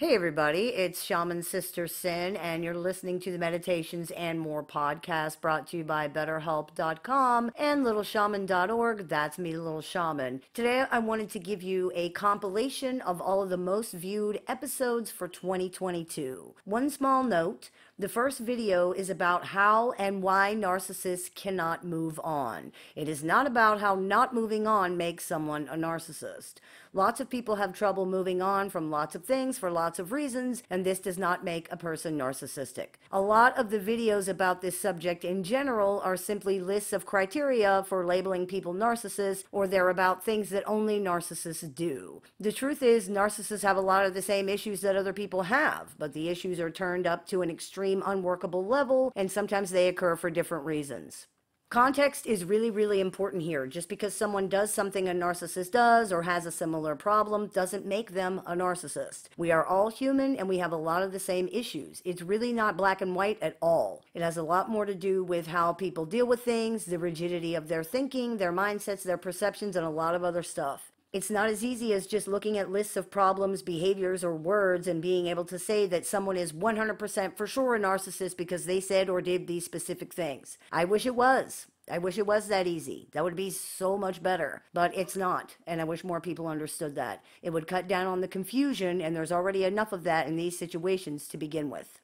Hey, everybody, it's Shaman Sister Sin, and you're listening to the Meditations and More podcast brought to you by BetterHelp.com and LittleShaman.org. That's me, Little Shaman. Today, I wanted to give you a compilation of all of the most viewed episodes for 2022. One small note the first video is about how and why narcissists cannot move on. It is not about how not moving on makes someone a narcissist. Lots of people have trouble moving on from lots of things for lots of reasons, and this does not make a person narcissistic. A lot of the videos about this subject in general are simply lists of criteria for labeling people narcissists, or they're about things that only narcissists do. The truth is, narcissists have a lot of the same issues that other people have, but the issues are turned up to an extreme unworkable level, and sometimes they occur for different reasons. Context is really, really important here. Just because someone does something a narcissist does or has a similar problem doesn't make them a narcissist. We are all human and we have a lot of the same issues. It's really not black and white at all. It has a lot more to do with how people deal with things, the rigidity of their thinking, their mindsets, their perceptions, and a lot of other stuff. It's not as easy as just looking at lists of problems, behaviors, or words and being able to say that someone is 100% for sure a narcissist because they said or did these specific things. I wish it was. I wish it was that easy. That would be so much better. But it's not. And I wish more people understood that. It would cut down on the confusion, and there's already enough of that in these situations to begin with.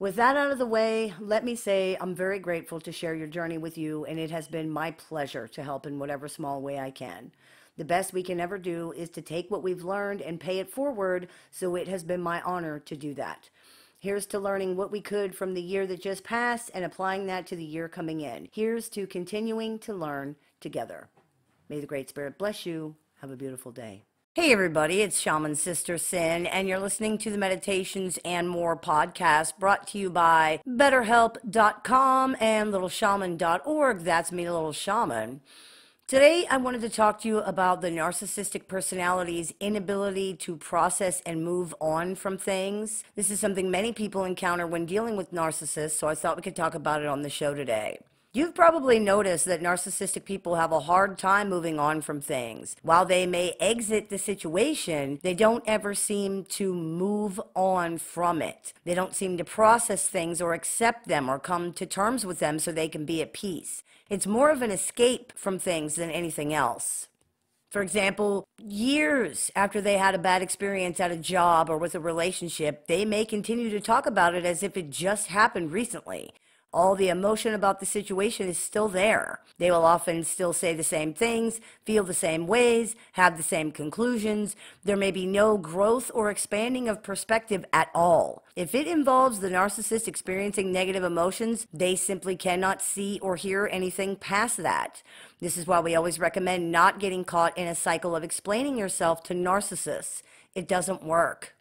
With that out of the way, let me say I'm very grateful to share your journey with you, and it has been my pleasure to help in whatever small way I can. The best we can ever do is to take what we've learned and pay it forward, so it has been my honor to do that. Here's to learning what we could from the year that just passed and applying that to the year coming in. Here's to continuing to learn together. May the Great Spirit bless you. Have a beautiful day. Hey, everybody, it's Shaman Sister Sin, and you're listening to the Meditations and More podcast brought to you by BetterHelp.com and LittleShaman.org. That's me, Little Shaman. Today, I wanted to talk to you about the narcissistic personality's inability to process and move on from things. This is something many people encounter when dealing with narcissists, so I thought we could talk about it on the show today. You've probably noticed that narcissistic people have a hard time moving on from things. While they may exit the situation, they don't ever seem to move on from it. They don't seem to process things or accept them or come to terms with them so they can be at peace. It's more of an escape from things than anything else. For example, years after they had a bad experience at a job or with a relationship, they may continue to talk about it as if it just happened recently all the emotion about the situation is still there. They will often still say the same things, feel the same ways, have the same conclusions. There may be no growth or expanding of perspective at all. If it involves the narcissist experiencing negative emotions, they simply cannot see or hear anything past that. This is why we always recommend not getting caught in a cycle of explaining yourself to narcissists. It doesn't work.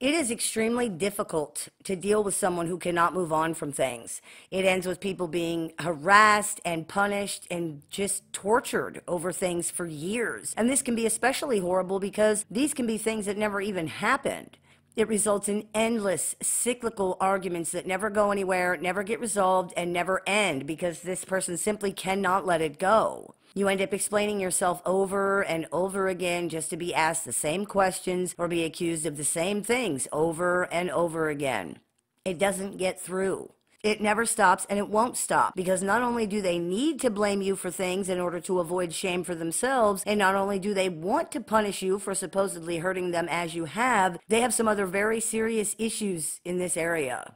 It is extremely difficult to deal with someone who cannot move on from things. It ends with people being harassed and punished and just tortured over things for years. And this can be especially horrible because these can be things that never even happened. It results in endless cyclical arguments that never go anywhere, never get resolved, and never end because this person simply cannot let it go. You end up explaining yourself over and over again just to be asked the same questions or be accused of the same things over and over again. It doesn't get through. It never stops and it won't stop because not only do they need to blame you for things in order to avoid shame for themselves, and not only do they want to punish you for supposedly hurting them as you have, they have some other very serious issues in this area.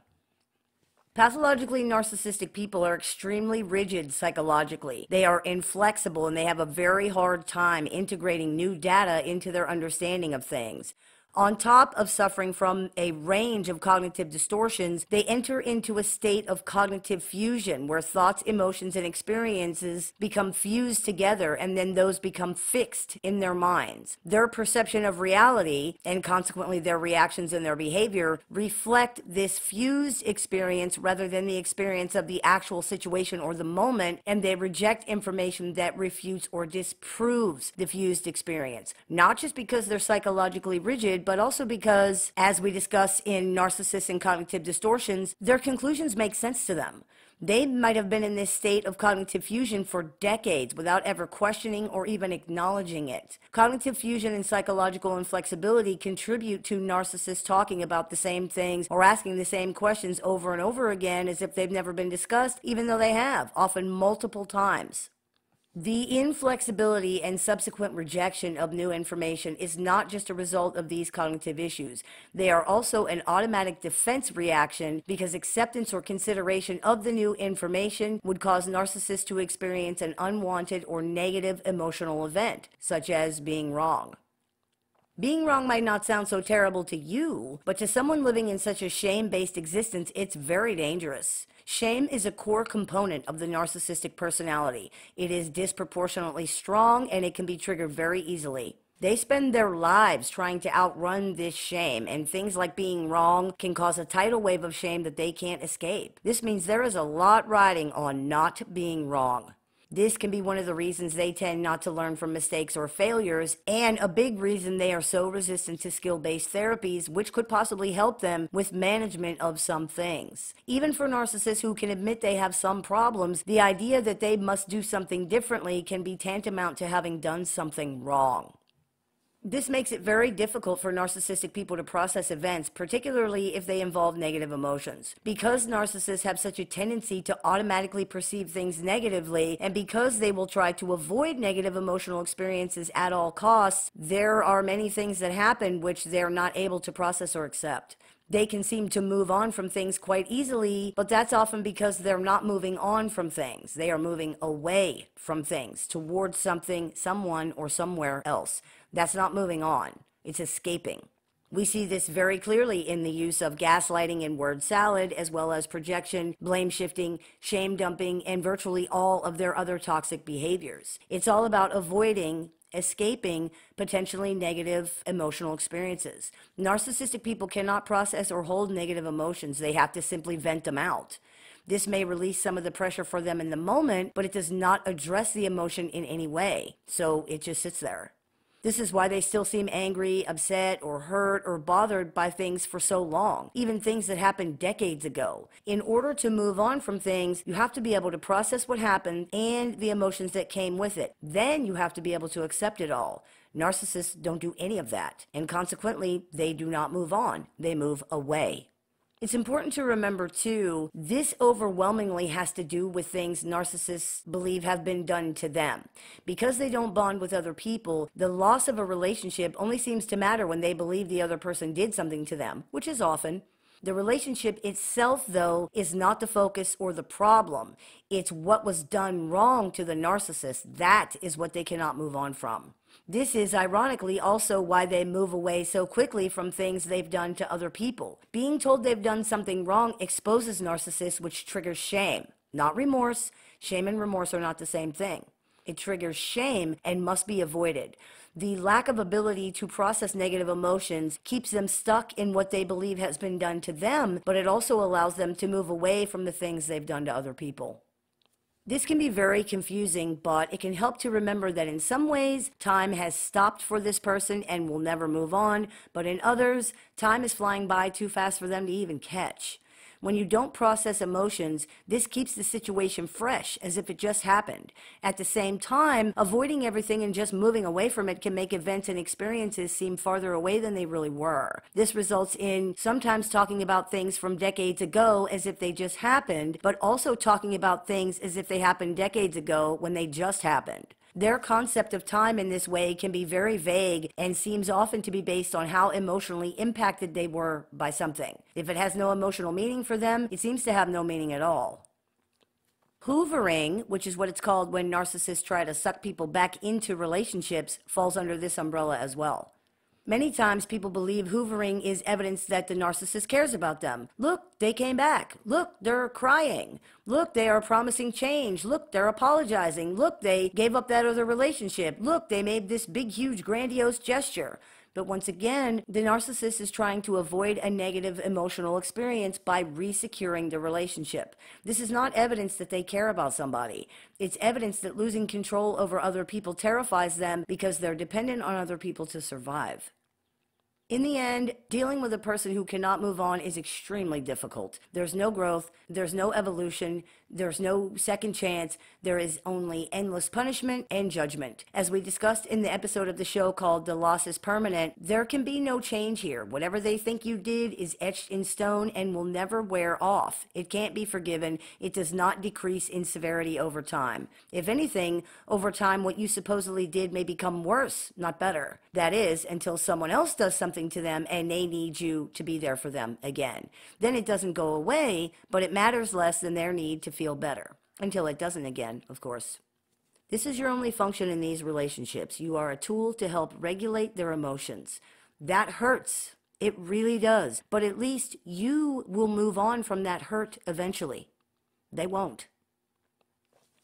Pathologically narcissistic people are extremely rigid psychologically. They are inflexible and they have a very hard time integrating new data into their understanding of things. On top of suffering from a range of cognitive distortions, they enter into a state of cognitive fusion where thoughts, emotions, and experiences become fused together and then those become fixed in their minds. Their perception of reality and consequently their reactions and their behavior reflect this fused experience rather than the experience of the actual situation or the moment, and they reject information that refutes or disproves the fused experience. Not just because they're psychologically rigid but also because, as we discuss in Narcissists and Cognitive Distortions, their conclusions make sense to them. They might have been in this state of cognitive fusion for decades without ever questioning or even acknowledging it. Cognitive fusion and psychological inflexibility contribute to narcissists talking about the same things or asking the same questions over and over again as if they've never been discussed, even though they have, often multiple times. The inflexibility and subsequent rejection of new information is not just a result of these cognitive issues. They are also an automatic defense reaction because acceptance or consideration of the new information would cause narcissists to experience an unwanted or negative emotional event, such as being wrong. Being wrong might not sound so terrible to you, but to someone living in such a shame based existence, it's very dangerous. Shame is a core component of the narcissistic personality. It is disproportionately strong and it can be triggered very easily. They spend their lives trying to outrun this shame, and things like being wrong can cause a tidal wave of shame that they can't escape. This means there is a lot riding on not being wrong. This can be one of the reasons they tend not to learn from mistakes or failures, and a big reason they are so resistant to skill based therapies, which could possibly help them with management of some things. Even for narcissists who can admit they have some problems, the idea that they must do something differently can be tantamount to having done something wrong. This makes it very difficult for narcissistic people to process events, particularly if they involve negative emotions. Because narcissists have such a tendency to automatically perceive things negatively, and because they will try to avoid negative emotional experiences at all costs, there are many things that happen which they're not able to process or accept they can seem to move on from things quite easily, but that's often because they're not moving on from things. They are moving away from things towards something, someone, or somewhere else. That's not moving on, it's escaping. We see this very clearly in the use of gaslighting and word salad, as well as projection, blame shifting, shame dumping, and virtually all of their other toxic behaviors. It's all about avoiding escaping potentially negative emotional experiences. Narcissistic people cannot process or hold negative emotions, they have to simply vent them out. This may release some of the pressure for them in the moment, but it does not address the emotion in any way. So it just sits there. This is why they still seem angry, upset, or hurt, or bothered by things for so long, even things that happened decades ago. In order to move on from things, you have to be able to process what happened and the emotions that came with it. Then you have to be able to accept it all. Narcissists don't do any of that, and consequently, they do not move on, they move away. It's important to remember, too, this overwhelmingly has to do with things narcissists believe have been done to them. Because they don't bond with other people, the loss of a relationship only seems to matter when they believe the other person did something to them, which is often. The relationship itself, though, is not the focus or the problem. It's what was done wrong to the narcissist. That is what they cannot move on from. This is ironically also why they move away so quickly from things they've done to other people. Being told they've done something wrong exposes narcissists, which triggers shame, not remorse. Shame and remorse are not the same thing. It triggers shame and must be avoided. The lack of ability to process negative emotions keeps them stuck in what they believe has been done to them, but it also allows them to move away from the things they've done to other people. This can be very confusing, but it can help to remember that in some ways, time has stopped for this person and will never move on, but in others, time is flying by too fast for them to even catch. When you don't process emotions, this keeps the situation fresh as if it just happened. At the same time, avoiding everything and just moving away from it can make events and experiences seem farther away than they really were. This results in sometimes talking about things from decades ago as if they just happened, but also talking about things as if they happened decades ago when they just happened. Their concept of time in this way can be very vague and seems often to be based on how emotionally impacted they were by something. If it has no emotional meaning for them, it seems to have no meaning at all. Hoovering, which is what it's called when narcissists try to suck people back into relationships, falls under this umbrella as well. Many times people believe hoovering is evidence that the narcissist cares about them. Look, they came back. Look, they're crying. Look, they are promising change. Look, they're apologizing. Look, they gave up that other relationship. Look, they made this big, huge, grandiose gesture. But once again, the narcissist is trying to avoid a negative emotional experience by resecuring the relationship. This is not evidence that they care about somebody. It's evidence that losing control over other people terrifies them because they're dependent on other people to survive. In the end, dealing with a person who cannot move on is extremely difficult. There's no growth, there's no evolution, there's no second chance, there is only endless punishment and judgment. As we discussed in the episode of the show called The Loss is Permanent, there can be no change here. Whatever they think you did is etched in stone and will never wear off. It can't be forgiven, it does not decrease in severity over time. If anything, over time, what you supposedly did may become worse, not better. That is, until someone else does something to them and they need you to be there for them again. Then it doesn't go away, but it matters less than their need to feel better. Until it doesn't again, of course. This is your only function in these relationships. You are a tool to help regulate their emotions. That hurts. It really does. But at least you will move on from that hurt eventually. They won't.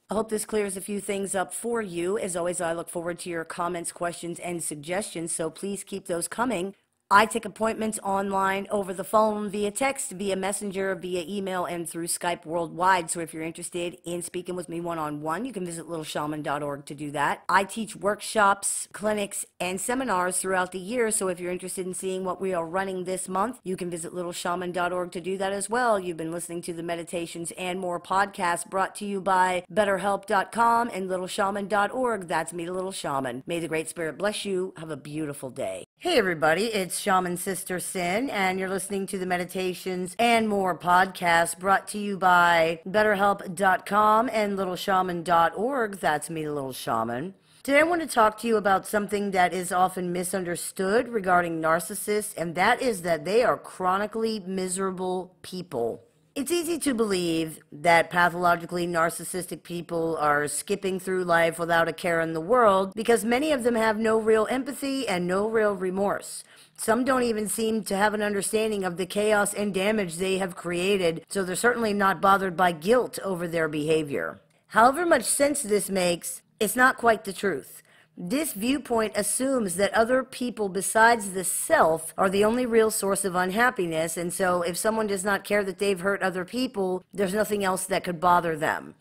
I hope this clears a few things up for you. As always, I look forward to your comments, questions, and suggestions, so please keep those coming. I take appointments online over the phone, via text, via messenger, via email, and through Skype worldwide. So if you're interested in speaking with me one on one, you can visit littleshaman.org to do that. I teach workshops, clinics, and seminars throughout the year. So if you're interested in seeing what we are running this month, you can visit littleshaman.org to do that as well. You've been listening to the Meditations and More podcast brought to you by BetterHelp.com and littleshaman.org. That's me, the Little Shaman. May the Great Spirit bless you. Have a beautiful day. Hey, everybody, it's Shaman Sister Sin, and you're listening to the Meditations and More podcast brought to you by BetterHelp.com and LittleShaman.org. That's me, Little Shaman. Today, I want to talk to you about something that is often misunderstood regarding narcissists, and that is that they are chronically miserable people. It's easy to believe that pathologically narcissistic people are skipping through life without a care in the world because many of them have no real empathy and no real remorse. Some don't even seem to have an understanding of the chaos and damage they have created, so they're certainly not bothered by guilt over their behavior. However much sense this makes, it's not quite the truth. This viewpoint assumes that other people besides the self are the only real source of unhappiness, and so if someone does not care that they've hurt other people, there's nothing else that could bother them.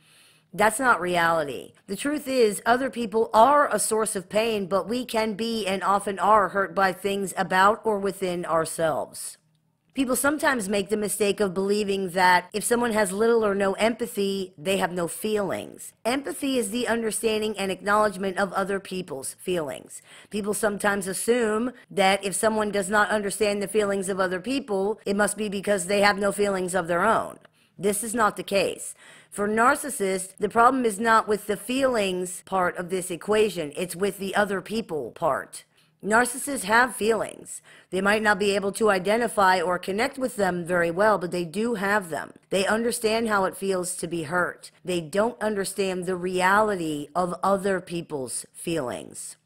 That's not reality. The truth is, other people are a source of pain, but we can be and often are hurt by things about or within ourselves. People sometimes make the mistake of believing that if someone has little or no empathy, they have no feelings. Empathy is the understanding and acknowledgement of other people's feelings. People sometimes assume that if someone does not understand the feelings of other people, it must be because they have no feelings of their own. This is not the case. For narcissists, the problem is not with the feelings part of this equation, it's with the other people part. Narcissists have feelings. They might not be able to identify or connect with them very well, but they do have them. They understand how it feels to be hurt. They don't understand the reality of other people's feelings.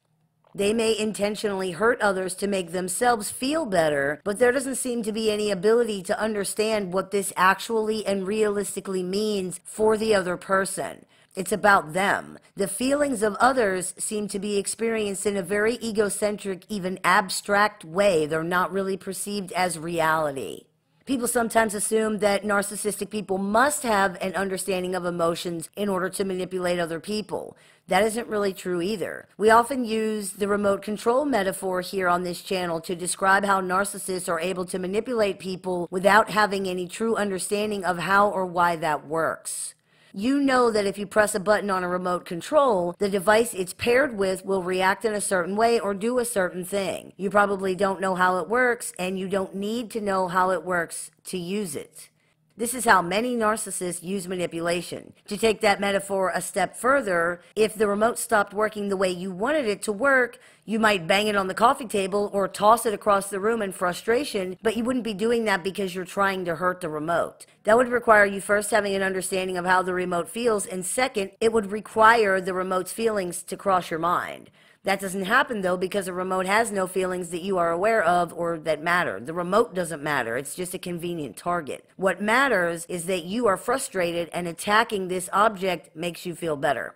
They may intentionally hurt others to make themselves feel better, but there doesn't seem to be any ability to understand what this actually and realistically means for the other person. It's about them. The feelings of others seem to be experienced in a very egocentric, even abstract way. They're not really perceived as reality. People sometimes assume that narcissistic people must have an understanding of emotions in order to manipulate other people. That isn't really true either. We often use the remote control metaphor here on this channel to describe how narcissists are able to manipulate people without having any true understanding of how or why that works you know that if you press a button on a remote control, the device it's paired with will react in a certain way or do a certain thing. You probably don't know how it works, and you don't need to know how it works to use it. This is how many narcissists use manipulation. To take that metaphor a step further, if the remote stopped working the way you wanted it to work, you might bang it on the coffee table or toss it across the room in frustration, but you wouldn't be doing that because you're trying to hurt the remote. That would require you first having an understanding of how the remote feels, and second, it would require the remote's feelings to cross your mind. That doesn't happen though because a remote has no feelings that you are aware of or that matter. The remote doesn't matter. It's just a convenient target. What matters is that you are frustrated and attacking this object makes you feel better.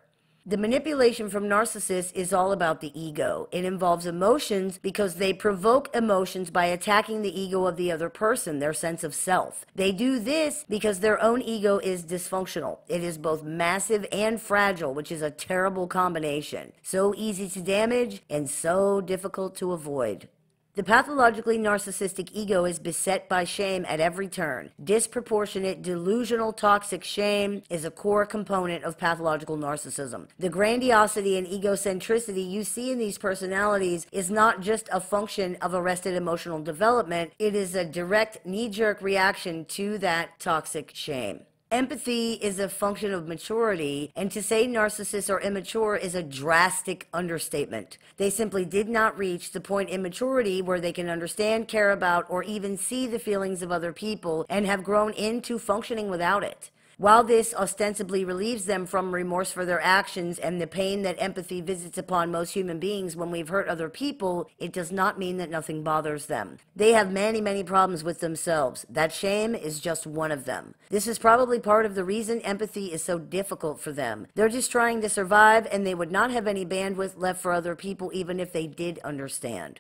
The manipulation from narcissists is all about the ego. It involves emotions because they provoke emotions by attacking the ego of the other person, their sense of self. They do this because their own ego is dysfunctional. It is both massive and fragile, which is a terrible combination. So easy to damage and so difficult to avoid. The pathologically narcissistic ego is beset by shame at every turn. Disproportionate, delusional, toxic shame is a core component of pathological narcissism. The grandiosity and egocentricity you see in these personalities is not just a function of arrested emotional development, it is a direct knee jerk reaction to that toxic shame. Empathy is a function of maturity, and to say narcissists are immature is a drastic understatement. They simply did not reach the point in maturity where they can understand, care about, or even see the feelings of other people and have grown into functioning without it. While this ostensibly relieves them from remorse for their actions and the pain that empathy visits upon most human beings when we've hurt other people, it does not mean that nothing bothers them. They have many, many problems with themselves. That shame is just one of them. This is probably part of the reason empathy is so difficult for them. They're just trying to survive and they would not have any bandwidth left for other people even if they did understand.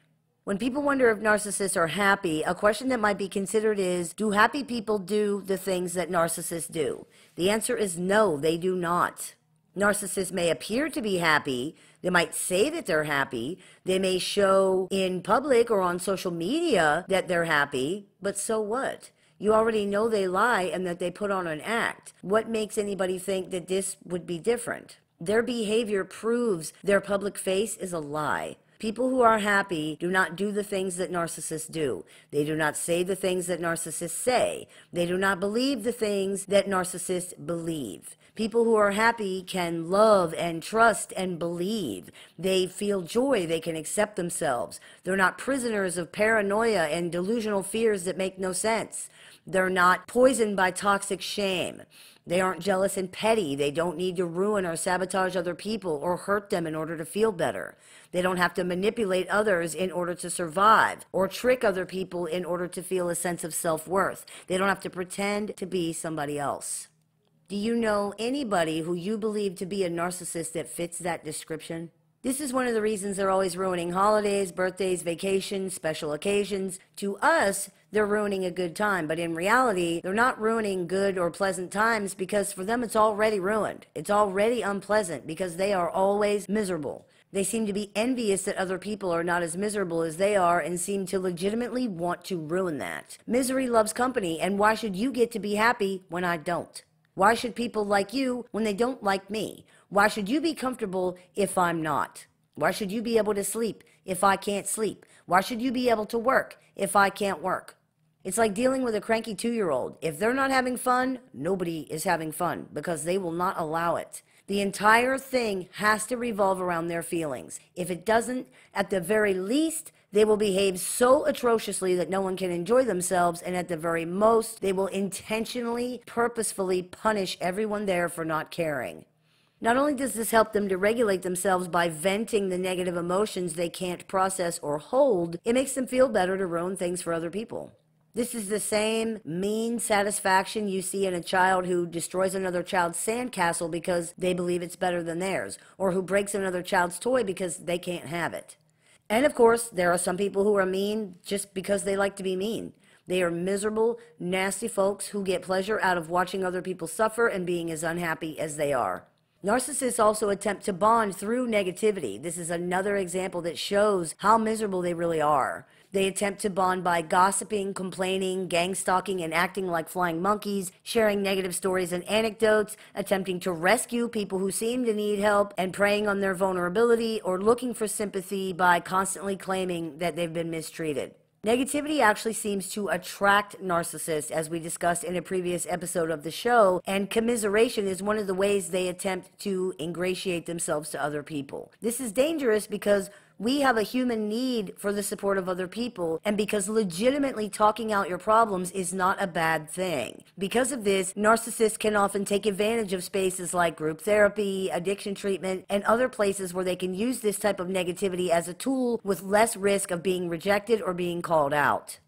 When people wonder if narcissists are happy, a question that might be considered is Do happy people do the things that narcissists do? The answer is no, they do not. Narcissists may appear to be happy. They might say that they're happy. They may show in public or on social media that they're happy, but so what? You already know they lie and that they put on an act. What makes anybody think that this would be different? Their behavior proves their public face is a lie. People who are happy do not do the things that narcissists do. They do not say the things that narcissists say. They do not believe the things that narcissists believe. People who are happy can love and trust and believe. They feel joy. They can accept themselves. They're not prisoners of paranoia and delusional fears that make no sense. They're not poisoned by toxic shame. They aren't jealous and petty. They don't need to ruin or sabotage other people or hurt them in order to feel better. They don't have to manipulate others in order to survive or trick other people in order to feel a sense of self worth. They don't have to pretend to be somebody else. Do you know anybody who you believe to be a narcissist that fits that description? This is one of the reasons they're always ruining holidays, birthdays, vacations, special occasions. To us, they're ruining a good time, but in reality, they're not ruining good or pleasant times because for them it's already ruined. It's already unpleasant because they are always miserable. They seem to be envious that other people are not as miserable as they are and seem to legitimately want to ruin that. Misery loves company, and why should you get to be happy when I don't? Why should people like you when they don't like me? Why should you be comfortable if I'm not? Why should you be able to sleep if I can't sleep? Why should you be able to work if I can't work? It's like dealing with a cranky two year old. If they're not having fun, nobody is having fun because they will not allow it. The entire thing has to revolve around their feelings. If it doesn't, at the very least, they will behave so atrociously that no one can enjoy themselves, and at the very most, they will intentionally, purposefully punish everyone there for not caring. Not only does this help them to regulate themselves by venting the negative emotions they can't process or hold, it makes them feel better to ruin things for other people. This is the same mean satisfaction you see in a child who destroys another child's sandcastle because they believe it's better than theirs, or who breaks another child's toy because they can't have it. And of course, there are some people who are mean just because they like to be mean. They are miserable, nasty folks who get pleasure out of watching other people suffer and being as unhappy as they are. Narcissists also attempt to bond through negativity. This is another example that shows how miserable they really are. They attempt to bond by gossiping, complaining, gang stalking, and acting like flying monkeys, sharing negative stories and anecdotes, attempting to rescue people who seem to need help, and preying on their vulnerability or looking for sympathy by constantly claiming that they've been mistreated. Negativity actually seems to attract narcissists, as we discussed in a previous episode of the show, and commiseration is one of the ways they attempt to ingratiate themselves to other people. This is dangerous because we have a human need for the support of other people, and because legitimately talking out your problems is not a bad thing. Because of this, narcissists can often take advantage of spaces like group therapy, addiction treatment, and other places where they can use this type of negativity as a tool with less risk of being rejected or being called out.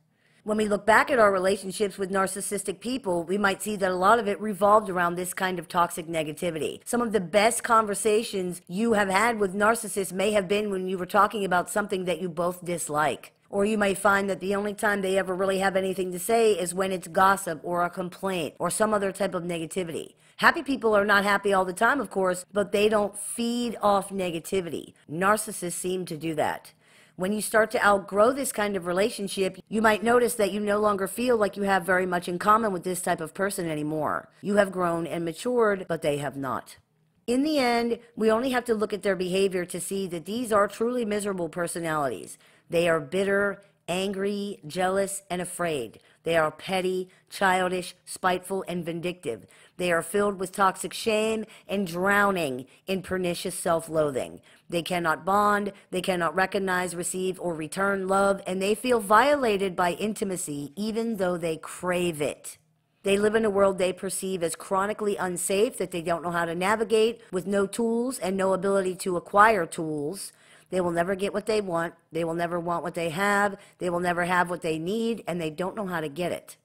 When we look back at our relationships with narcissistic people, we might see that a lot of it revolved around this kind of toxic negativity. Some of the best conversations you have had with narcissists may have been when you were talking about something that you both dislike. Or you may find that the only time they ever really have anything to say is when it's gossip or a complaint or some other type of negativity. Happy people are not happy all the time, of course, but they don't feed off negativity. Narcissists seem to do that. When you start to outgrow this kind of relationship, you might notice that you no longer feel like you have very much in common with this type of person anymore. You have grown and matured, but they have not. In the end, we only have to look at their behavior to see that these are truly miserable personalities. They are bitter, angry, jealous, and afraid. They are petty, childish, spiteful, and vindictive. They are filled with toxic shame and drowning in pernicious self loathing. They cannot bond, they cannot recognize, receive, or return love, and they feel violated by intimacy even though they crave it. They live in a world they perceive as chronically unsafe that they don't know how to navigate with no tools and no ability to acquire tools. They will never get what they want. They will never want what they have. They will never have what they need, and they don't know how to get it.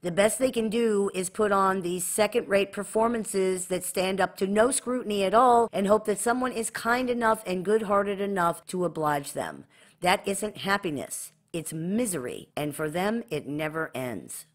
The best they can do is put on these second rate performances that stand up to no scrutiny at all and hope that someone is kind enough and good hearted enough to oblige them. That isn't happiness, it's misery, and for them, it never ends.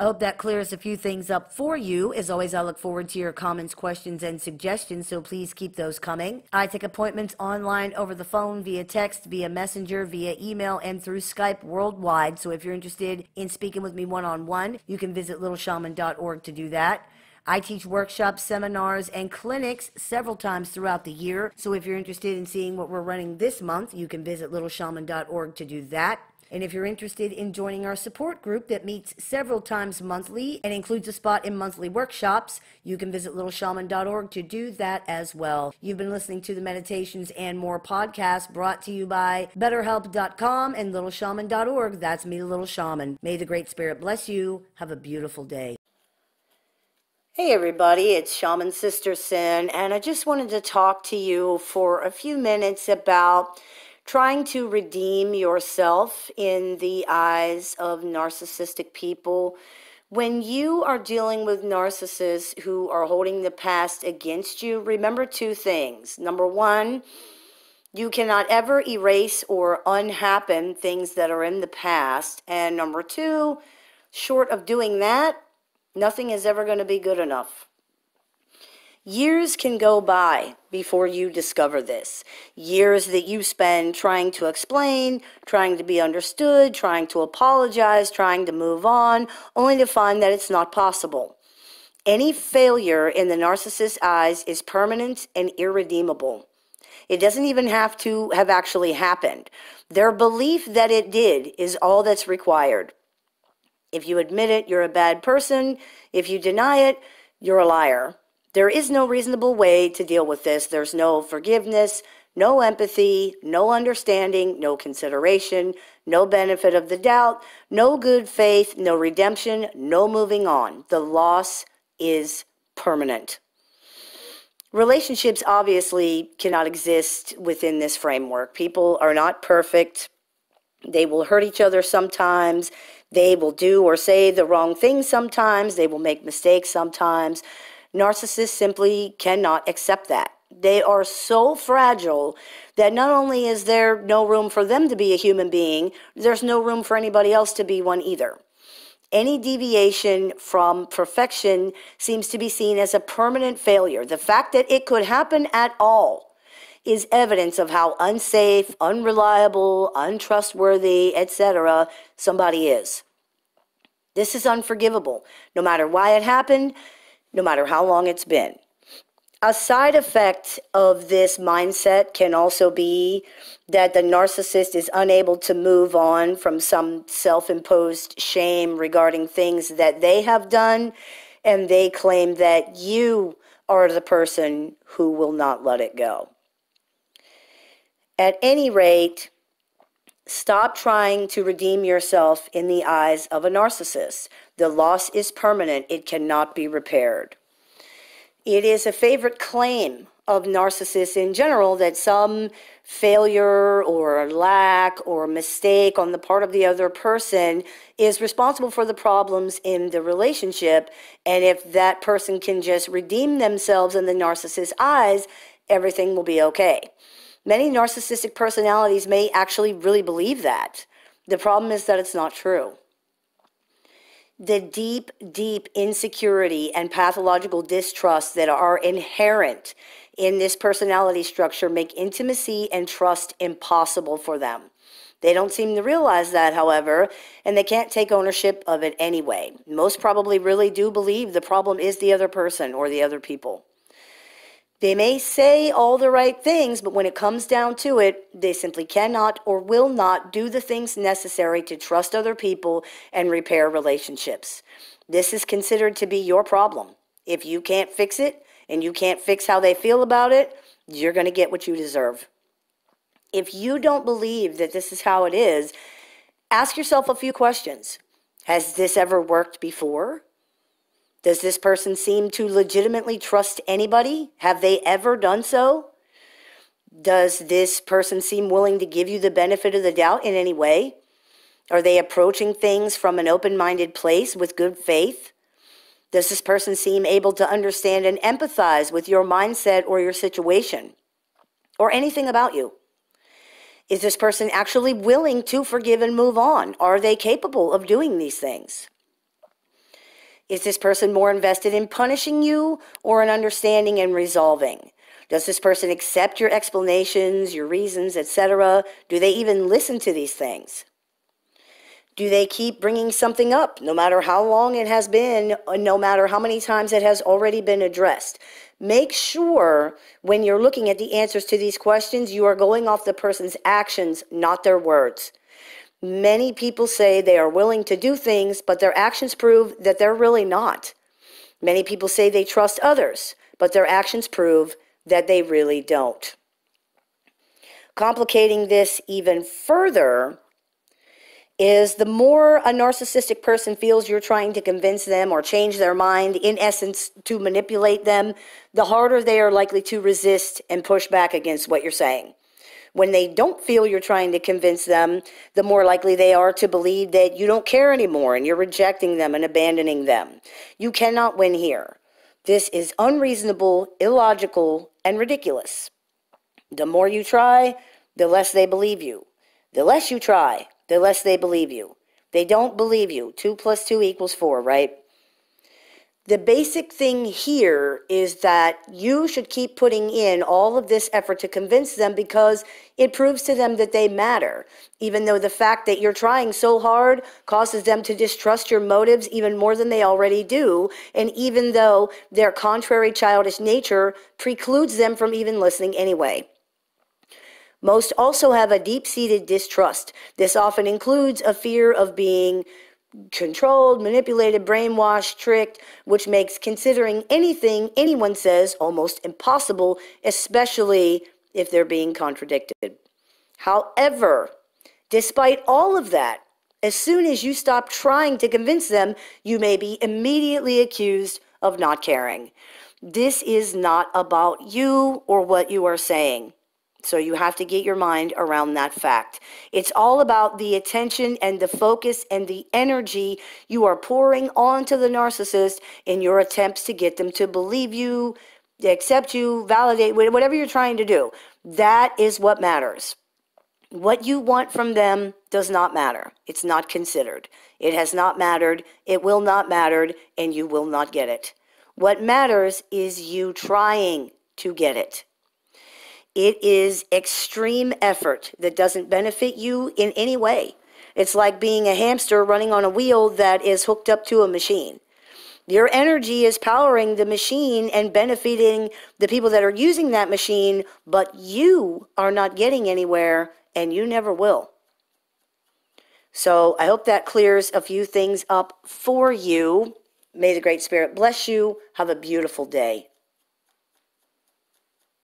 I hope that clears a few things up for you. As always, I look forward to your comments, questions, and suggestions, so please keep those coming. I take appointments online over the phone, via text, via messenger, via email, and through Skype worldwide. So if you're interested in speaking with me one on one, you can visit littleshaman.org to do that. I teach workshops, seminars, and clinics several times throughout the year. So if you're interested in seeing what we're running this month, you can visit littleshaman.org to do that. And if you're interested in joining our support group that meets several times monthly and includes a spot in monthly workshops, you can visit littleshaman.org to do that as well. You've been listening to the Meditations and More podcast brought to you by BetterHelp.com and littleshaman.org. That's me, Little Shaman. May the Great Spirit bless you. Have a beautiful day. Hey everybody, it's Shaman Sister Sin, and I just wanted to talk to you for a few minutes about trying to redeem yourself in the eyes of narcissistic people. When you are dealing with narcissists who are holding the past against you, remember two things. Number one, you cannot ever erase or unhappen things that are in the past. And number two, short of doing that, nothing is ever going to be good enough. Years can go by before you discover this. Years that you spend trying to explain, trying to be understood, trying to apologize, trying to move on, only to find that it's not possible. Any failure in the narcissist's eyes is permanent and irredeemable. It doesn't even have to have actually happened. Their belief that it did is all that's required. If you admit it, you're a bad person. If you deny it, you're a liar. There is no reasonable way to deal with this. There's no forgiveness, no empathy, no understanding, no consideration, no benefit of the doubt, no good faith, no redemption, no moving on. The loss is permanent. Relationships obviously cannot exist within this framework. People are not perfect. They will hurt each other sometimes. They will do or say the wrong thing sometimes. They will make mistakes sometimes. Narcissists simply cannot accept that. They are so fragile that not only is there no room for them to be a human being, there's no room for anybody else to be one either. Any deviation from perfection seems to be seen as a permanent failure. The fact that it could happen at all is evidence of how unsafe, unreliable, untrustworthy, etc. somebody is. This is unforgivable. No matter why it happened, no matter how long it's been. A side effect of this mindset can also be that the narcissist is unable to move on from some self imposed shame regarding things that they have done, and they claim that you are the person who will not let it go. At any rate, stop trying to redeem yourself in the eyes of a narcissist. The loss is permanent, it cannot be repaired. It is a favorite claim of narcissists in general that some failure or lack or mistake on the part of the other person is responsible for the problems in the relationship. And if that person can just redeem themselves in the narcissist's eyes, everything will be okay. Many narcissistic personalities may actually really believe that. The problem is that it's not true the deep, deep insecurity and pathological distrust that are inherent in this personality structure make intimacy and trust impossible for them. They don't seem to realize that, however, and they can't take ownership of it anyway. Most probably really do believe the problem is the other person or the other people. They may say all the right things, but when it comes down to it, they simply cannot or will not do the things necessary to trust other people and repair relationships. This is considered to be your problem. If you can't fix it and you can't fix how they feel about it, you're going to get what you deserve. If you don't believe that this is how it is, ask yourself a few questions. Has this ever worked before? Does this person seem to legitimately trust anybody? Have they ever done so? Does this person seem willing to give you the benefit of the doubt in any way? Are they approaching things from an open minded place with good faith? Does this person seem able to understand and empathize with your mindset or your situation or anything about you? Is this person actually willing to forgive and move on? Are they capable of doing these things? Is this person more invested in punishing you or in understanding and resolving? Does this person accept your explanations, your reasons, etc.? Do they even listen to these things? Do they keep bringing something up, no matter how long it has been, uh, no matter how many times it has already been addressed? Make sure when you're looking at the answers to these questions, you are going off the person's actions, not their words. Many people say they are willing to do things, but their actions prove that they're really not. Many people say they trust others, but their actions prove that they really don't. Complicating this even further is the more a narcissistic person feels you're trying to convince them or change their mind, in essence, to manipulate them, the harder they are likely to resist and push back against what you're saying. When they don't feel you're trying to convince them, the more likely they are to believe that you don't care anymore and you're rejecting them and abandoning them. You cannot win here. This is unreasonable, illogical, and ridiculous. The more you try, the less they believe you. The less you try, the less they believe you. They don't believe you. Two plus two equals four, right? The basic thing here is that you should keep putting in all of this effort to convince them because it proves to them that they matter. Even though the fact that you're trying so hard causes them to distrust your motives even more than they already do, and even though their contrary childish nature precludes them from even listening anyway. Most also have a deep seated distrust. This often includes a fear of being controlled, manipulated, brainwashed, tricked, which makes considering anything anyone says almost impossible, especially if they're being contradicted. However, despite all of that, as soon as you stop trying to convince them, you may be immediately accused of not caring. This is not about you or what you are saying. So you have to get your mind around that fact. It's all about the attention and the focus and the energy you are pouring onto the narcissist in your attempts to get them to believe you, accept you, validate, whatever you're trying to do. That is what matters. What you want from them does not matter. It's not considered. It has not mattered. It will not matter, and you will not get it. What matters is you trying to get it. It is extreme effort that doesn't benefit you in any way. It's like being a hamster running on a wheel that is hooked up to a machine. Your energy is powering the machine and benefiting the people that are using that machine, but you are not getting anywhere and you never will. So I hope that clears a few things up for you. May the Great Spirit bless you. Have a beautiful day.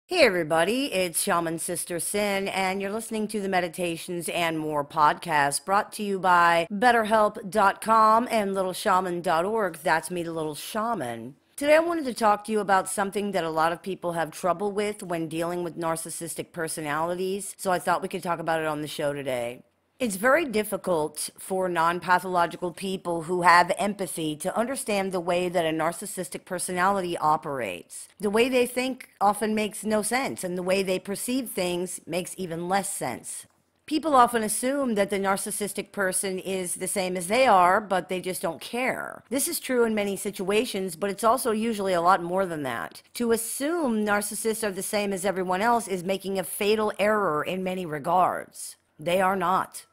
Hey everybody, it's Shaman Sister Sin, and you're listening to the Meditations and More podcast brought to you by BetterHelp.com and LittleShaman.org. That's me, the Little Shaman. Today I wanted to talk to you about something that a lot of people have trouble with when dealing with narcissistic personalities, so I thought we could talk about it on the show today. It's very difficult for non pathological people who have empathy to understand the way that a narcissistic personality operates. The way they think often makes no sense, and the way they perceive things makes even less sense. People often assume that the narcissistic person is the same as they are, but they just don't care. This is true in many situations, but it's also usually a lot more than that. To assume narcissists are the same as everyone else is making a fatal error in many regards. They are not.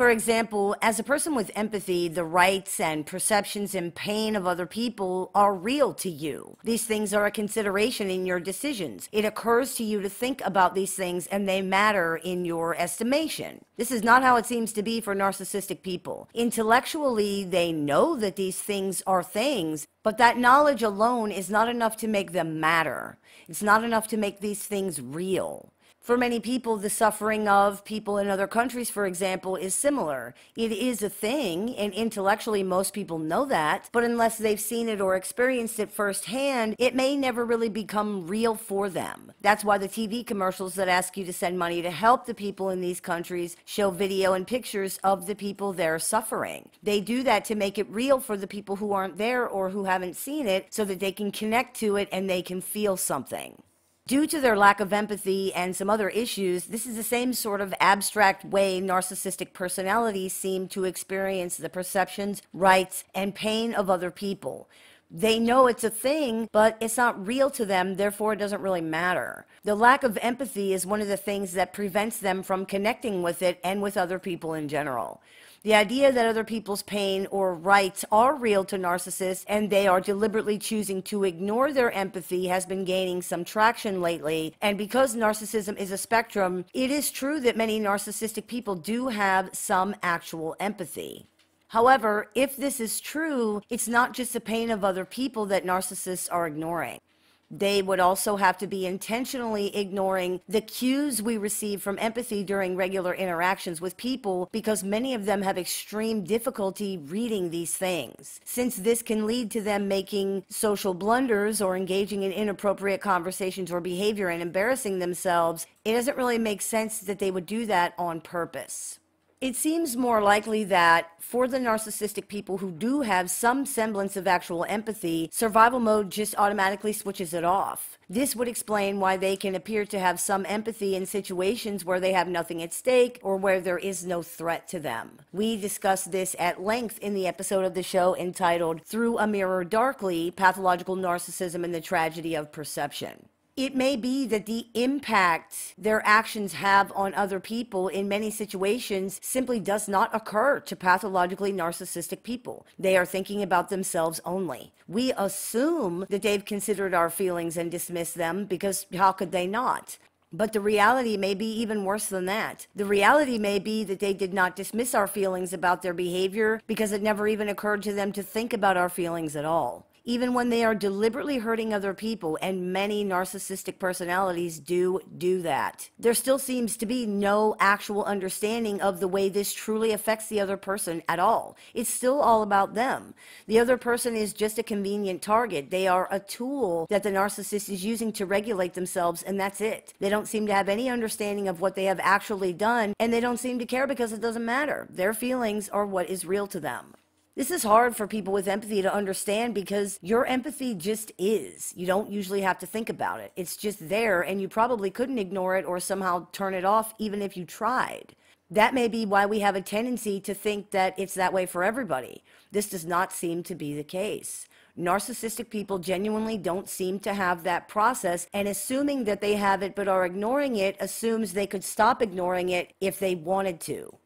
For example, as a person with empathy, the rights and perceptions and pain of other people are real to you. These things are a consideration in your decisions. It occurs to you to think about these things and they matter in your estimation. This is not how it seems to be for narcissistic people. Intellectually, they know that these things are things, but that knowledge alone is not enough to make them matter. It's not enough to make these things real. For many people, the suffering of people in other countries, for example, is similar. It is a thing, and intellectually, most people know that, but unless they've seen it or experienced it firsthand, it may never really become real for them. That's why the TV commercials that ask you to send money to help the people in these countries show video and pictures of the people they're suffering. They do that to make it real for the people who aren't there or who haven't seen it so that they can connect to it and they can feel something. Due to their lack of empathy and some other issues, this is the same sort of abstract way narcissistic personalities seem to experience the perceptions, rights, and pain of other people. They know it's a thing, but it's not real to them, therefore, it doesn't really matter. The lack of empathy is one of the things that prevents them from connecting with it and with other people in general. The idea that other people's pain or rights are real to narcissists and they are deliberately choosing to ignore their empathy has been gaining some traction lately. And because narcissism is a spectrum, it is true that many narcissistic people do have some actual empathy. However, if this is true, it's not just the pain of other people that narcissists are ignoring they would also have to be intentionally ignoring the cues we receive from empathy during regular interactions with people because many of them have extreme difficulty reading these things. Since this can lead to them making social blunders or engaging in inappropriate conversations or behavior and embarrassing themselves, it doesn't really make sense that they would do that on purpose. It seems more likely that for the narcissistic people who do have some semblance of actual empathy, survival mode just automatically switches it off. This would explain why they can appear to have some empathy in situations where they have nothing at stake or where there is no threat to them. We discussed this at length in the episode of the show entitled Through a Mirror Darkly Pathological Narcissism and the Tragedy of Perception it may be that the impact their actions have on other people in many situations simply does not occur to pathologically narcissistic people. They are thinking about themselves only. We assume that they've considered our feelings and dismissed them because how could they not? But the reality may be even worse than that. The reality may be that they did not dismiss our feelings about their behavior because it never even occurred to them to think about our feelings at all even when they are deliberately hurting other people, and many narcissistic personalities do do that. There still seems to be no actual understanding of the way this truly affects the other person at all. It's still all about them. The other person is just a convenient target. They are a tool that the narcissist is using to regulate themselves, and that's it. They don't seem to have any understanding of what they have actually done, and they don't seem to care because it doesn't matter. Their feelings are what is real to them. This is hard for people with empathy to understand because your empathy just is. You don't usually have to think about it. It's just there, and you probably couldn't ignore it or somehow turn it off even if you tried. That may be why we have a tendency to think that it's that way for everybody. This does not seem to be the case. Narcissistic people genuinely don't seem to have that process, and assuming that they have it but are ignoring it assumes they could stop ignoring it if they wanted to.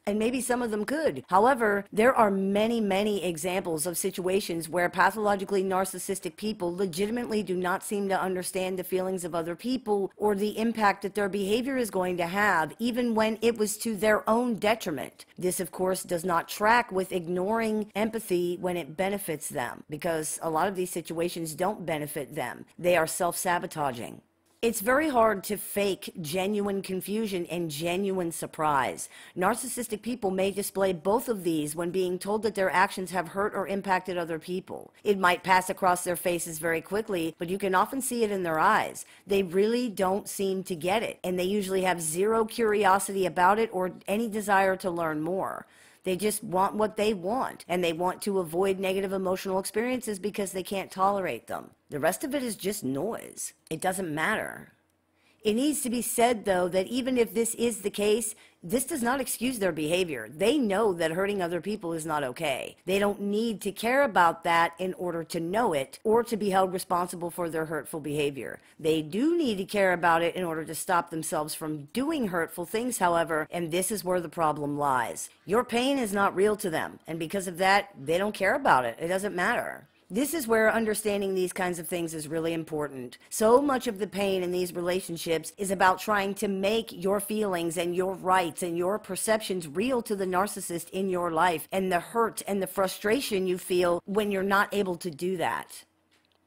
and maybe some of them could. However, there are many, many examples of situations where pathologically narcissistic people legitimately do not seem to understand the feelings of other people or the impact that their behavior is going to have, even when it was to their own detriment. This, of course, does not track with ignoring empathy when it benefits them, because a lot of these situations don't benefit them. They are self sabotaging. It's very hard to fake genuine confusion and genuine surprise. Narcissistic people may display both of these when being told that their actions have hurt or impacted other people. It might pass across their faces very quickly, but you can often see it in their eyes. They really don't seem to get it, and they usually have zero curiosity about it or any desire to learn more. They just want what they want, and they want to avoid negative emotional experiences because they can't tolerate them. The rest of it is just noise. It doesn't matter. It needs to be said, though, that even if this is the case, this does not excuse their behavior. They know that hurting other people is not okay. They don't need to care about that in order to know it or to be held responsible for their hurtful behavior. They do need to care about it in order to stop themselves from doing hurtful things, however, and this is where the problem lies. Your pain is not real to them, and because of that, they don't care about it. It doesn't matter. This is where understanding these kinds of things is really important. So much of the pain in these relationships is about trying to make your feelings and your rights and your perceptions real to the narcissist in your life and the hurt and the frustration you feel when you're not able to do that.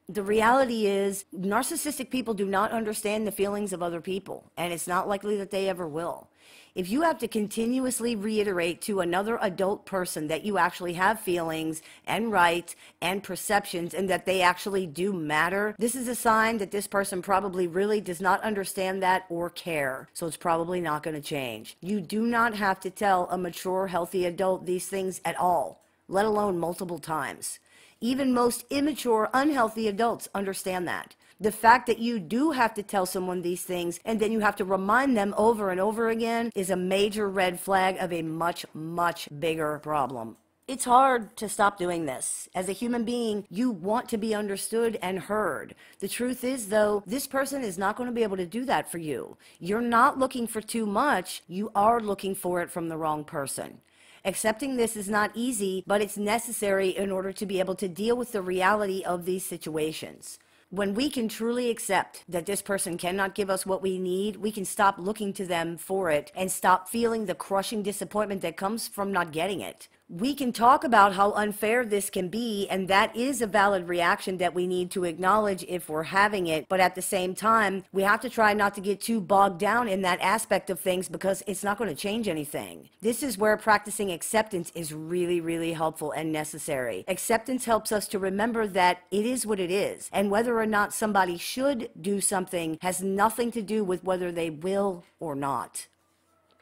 The reality is, narcissistic people do not understand the feelings of other people, and it's not likely that they ever will if you have to continuously reiterate to another adult person that you actually have feelings and rights and perceptions and that they actually do matter, this is a sign that this person probably really does not understand that or care. So it's probably not going to change. You do not have to tell a mature, healthy adult these things at all, let alone multiple times. Even most immature, unhealthy adults understand that the fact that you do have to tell someone these things and then you have to remind them over and over again is a major red flag of a much, much bigger problem. It's hard to stop doing this. As a human being, you want to be understood and heard. The truth is, though, this person is not going to be able to do that for you. You're not looking for too much, you are looking for it from the wrong person. Accepting this is not easy, but it's necessary in order to be able to deal with the reality of these situations when we can truly accept that this person cannot give us what we need, we can stop looking to them for it and stop feeling the crushing disappointment that comes from not getting it we can talk about how unfair this can be, and that is a valid reaction that we need to acknowledge if we're having it. But at the same time, we have to try not to get too bogged down in that aspect of things because it's not going to change anything. This is where practicing acceptance is really, really helpful and necessary. Acceptance helps us to remember that it is what it is, and whether or not somebody should do something has nothing to do with whether they will or not.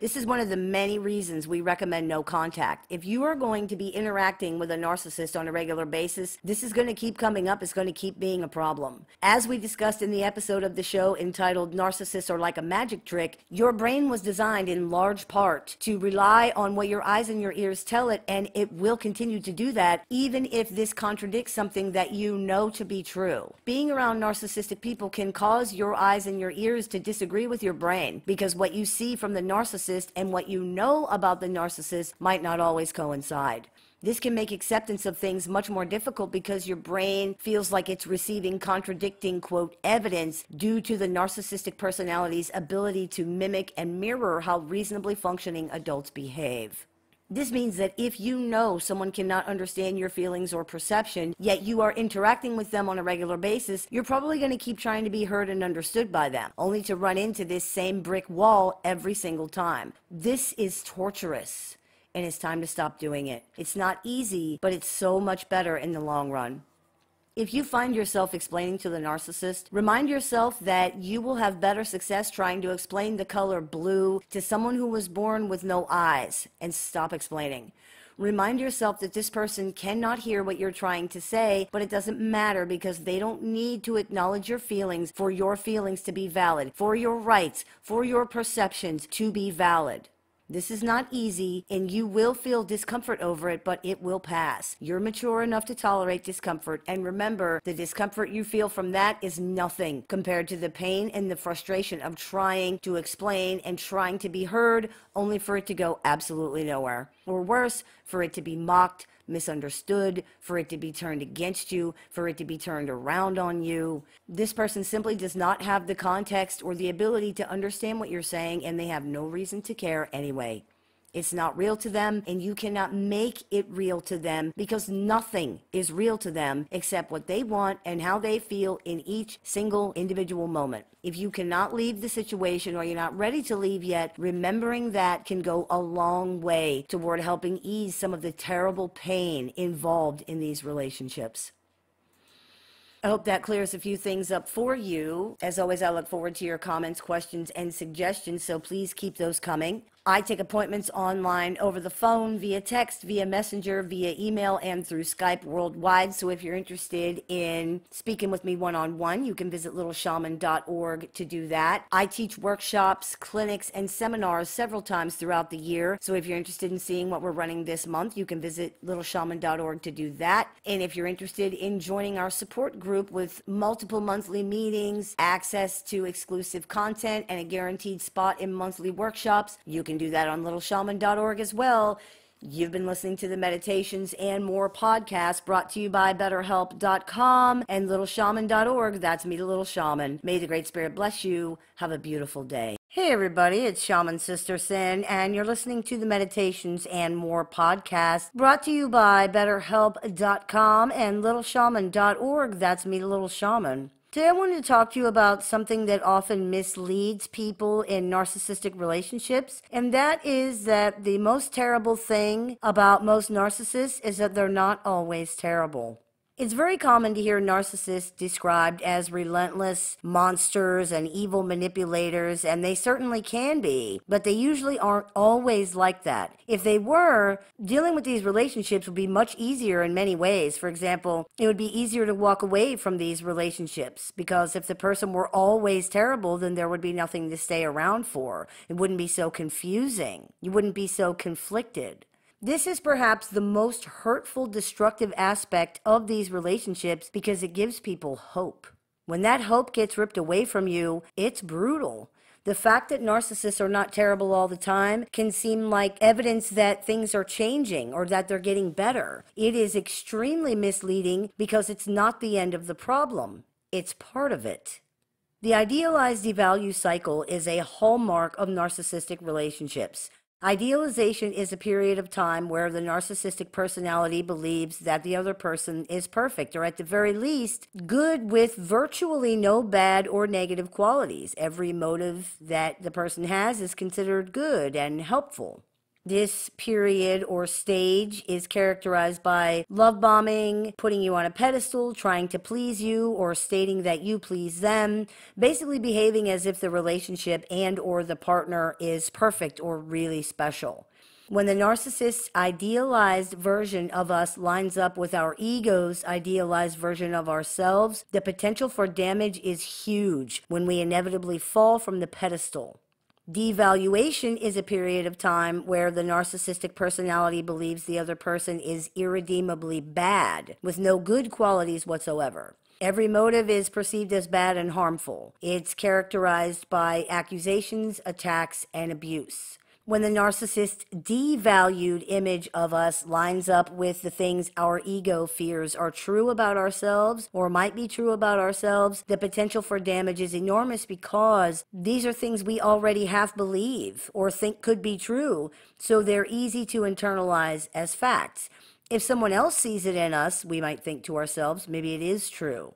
This is one of the many reasons we recommend no contact. If you are going to be interacting with a narcissist on a regular basis, this is going to keep coming up. It's going to keep being a problem. As we discussed in the episode of the show entitled Narcissists Are Like a Magic Trick, your brain was designed in large part to rely on what your eyes and your ears tell it, and it will continue to do that even if this contradicts something that you know to be true. Being around narcissistic people can cause your eyes and your ears to disagree with your brain because what you see from the narcissist narcissist and what you know about the narcissist might not always coincide. This can make acceptance of things much more difficult because your brain feels like it's receiving contradicting, quote, evidence due to the narcissistic personality's ability to mimic and mirror how reasonably functioning adults behave. This means that if you know someone cannot understand your feelings or perception, yet you are interacting with them on a regular basis, you're probably going to keep trying to be heard and understood by them, only to run into this same brick wall every single time. This is torturous, and it's time to stop doing it. It's not easy, but it's so much better in the long run. If you find yourself explaining to the narcissist, remind yourself that you will have better success trying to explain the color blue to someone who was born with no eyes and stop explaining. Remind yourself that this person cannot hear what you're trying to say, but it doesn't matter because they don't need to acknowledge your feelings for your feelings to be valid, for your rights, for your perceptions to be valid. This is not easy, and you will feel discomfort over it, but it will pass. You're mature enough to tolerate discomfort, and remember, the discomfort you feel from that is nothing compared to the pain and the frustration of trying to explain and trying to be heard, only for it to go absolutely nowhere. Or worse, for it to be mocked, misunderstood, for it to be turned against you, for it to be turned around on you. This person simply does not have the context or the ability to understand what you're saying, and they have no reason to care anyway. It's not real to them, and you cannot make it real to them because nothing is real to them except what they want and how they feel in each single individual moment. If you cannot leave the situation or you're not ready to leave yet, remembering that can go a long way toward helping ease some of the terrible pain involved in these relationships. I hope that clears a few things up for you. As always, I look forward to your comments, questions, and suggestions, so please keep those coming. I take appointments online over the phone, via text, via messenger, via email, and through Skype worldwide. So if you're interested in speaking with me one on one, you can visit littleshaman.org to do that. I teach workshops, clinics, and seminars several times throughout the year. So if you're interested in seeing what we're running this month, you can visit littleshaman.org to do that. And if you're interested in joining our support group with multiple monthly meetings, access to exclusive content, and a guaranteed spot in monthly workshops, you can do that on littleshaman.org as well. You've been listening to the Meditations and More podcast brought to you by BetterHelp.com and LittleShaman.org. That's me, the Little Shaman. May the Great Spirit bless you. Have a beautiful day. Hey, everybody, it's Shaman Sister Sin, and you're listening to the Meditations and More podcast brought to you by BetterHelp.com and LittleShaman.org. That's me, the Little Shaman. Today, I wanted to talk to you about something that often misleads people in narcissistic relationships, and that is that the most terrible thing about most narcissists is that they're not always terrible. It's very common to hear narcissists described as relentless monsters and evil manipulators, and they certainly can be, but they usually aren't always like that. If they were, dealing with these relationships would be much easier in many ways. For example, it would be easier to walk away from these relationships because if the person were always terrible, then there would be nothing to stay around for. It wouldn't be so confusing. You wouldn't be so conflicted. This is perhaps the most hurtful, destructive aspect of these relationships because it gives people hope. When that hope gets ripped away from you, it's brutal. The fact that narcissists are not terrible all the time can seem like evidence that things are changing or that they're getting better. It is extremely misleading because it's not the end of the problem, it's part of it. The idealized devalue cycle is a hallmark of narcissistic relationships. Idealization is a period of time where the narcissistic personality believes that the other person is perfect, or at the very least, good with virtually no bad or negative qualities. Every motive that the person has is considered good and helpful. This period or stage is characterized by love bombing, putting you on a pedestal, trying to please you, or stating that you please them, basically behaving as if the relationship and or the partner is perfect or really special. When the narcissist's idealized version of us lines up with our ego's idealized version of ourselves, the potential for damage is huge when we inevitably fall from the pedestal. Devaluation is a period of time where the narcissistic personality believes the other person is irredeemably bad, with no good qualities whatsoever. Every motive is perceived as bad and harmful. It's characterized by accusations, attacks, and abuse when the narcissist's devalued image of us lines up with the things our ego fears are true about ourselves or might be true about ourselves, the potential for damage is enormous because these are things we already half believe or think could be true, so they're easy to internalize as facts. If someone else sees it in us, we might think to ourselves, maybe it is true.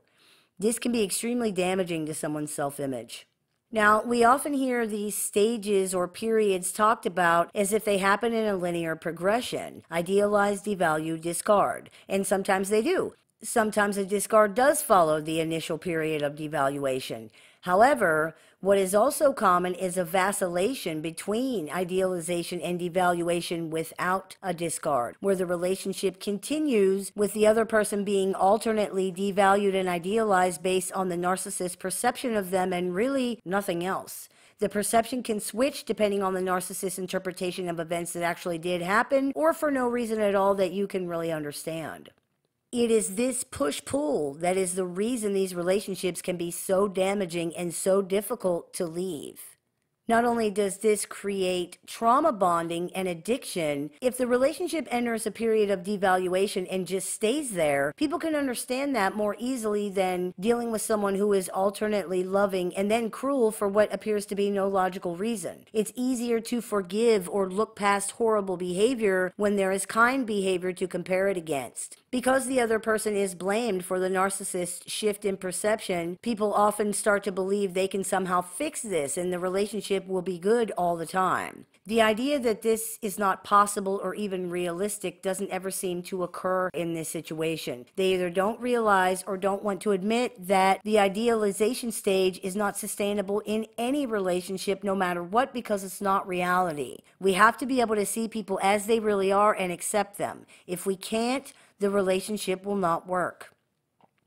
This can be extremely damaging to someone's self image. Now, we often hear these stages or periods talked about as if they happen in a linear progression idealize, devalue, discard. And sometimes they do. Sometimes a discard does follow the initial period of devaluation. However, what is also common is a vacillation between idealization and devaluation without a discard, where the relationship continues with the other person being alternately devalued and idealized based on the narcissist's perception of them and really nothing else. The perception can switch depending on the narcissist's interpretation of events that actually did happen or for no reason at all that you can really understand it is this push pull that is the reason these relationships can be so damaging and so difficult to leave. Not only does this create trauma bonding and addiction, if the relationship enters a period of devaluation and just stays there, people can understand that more easily than dealing with someone who is alternately loving and then cruel for what appears to be no logical reason. It's easier to forgive or look past horrible behavior when there is kind behavior to compare it against. Because the other person is blamed for the narcissist's shift in perception, people often start to believe they can somehow fix this and the relationship will be good all the time. The idea that this is not possible or even realistic doesn't ever seem to occur in this situation. They either don't realize or don't want to admit that the idealization stage is not sustainable in any relationship, no matter what, because it's not reality. We have to be able to see people as they really are and accept them. If we can't, the relationship will not work.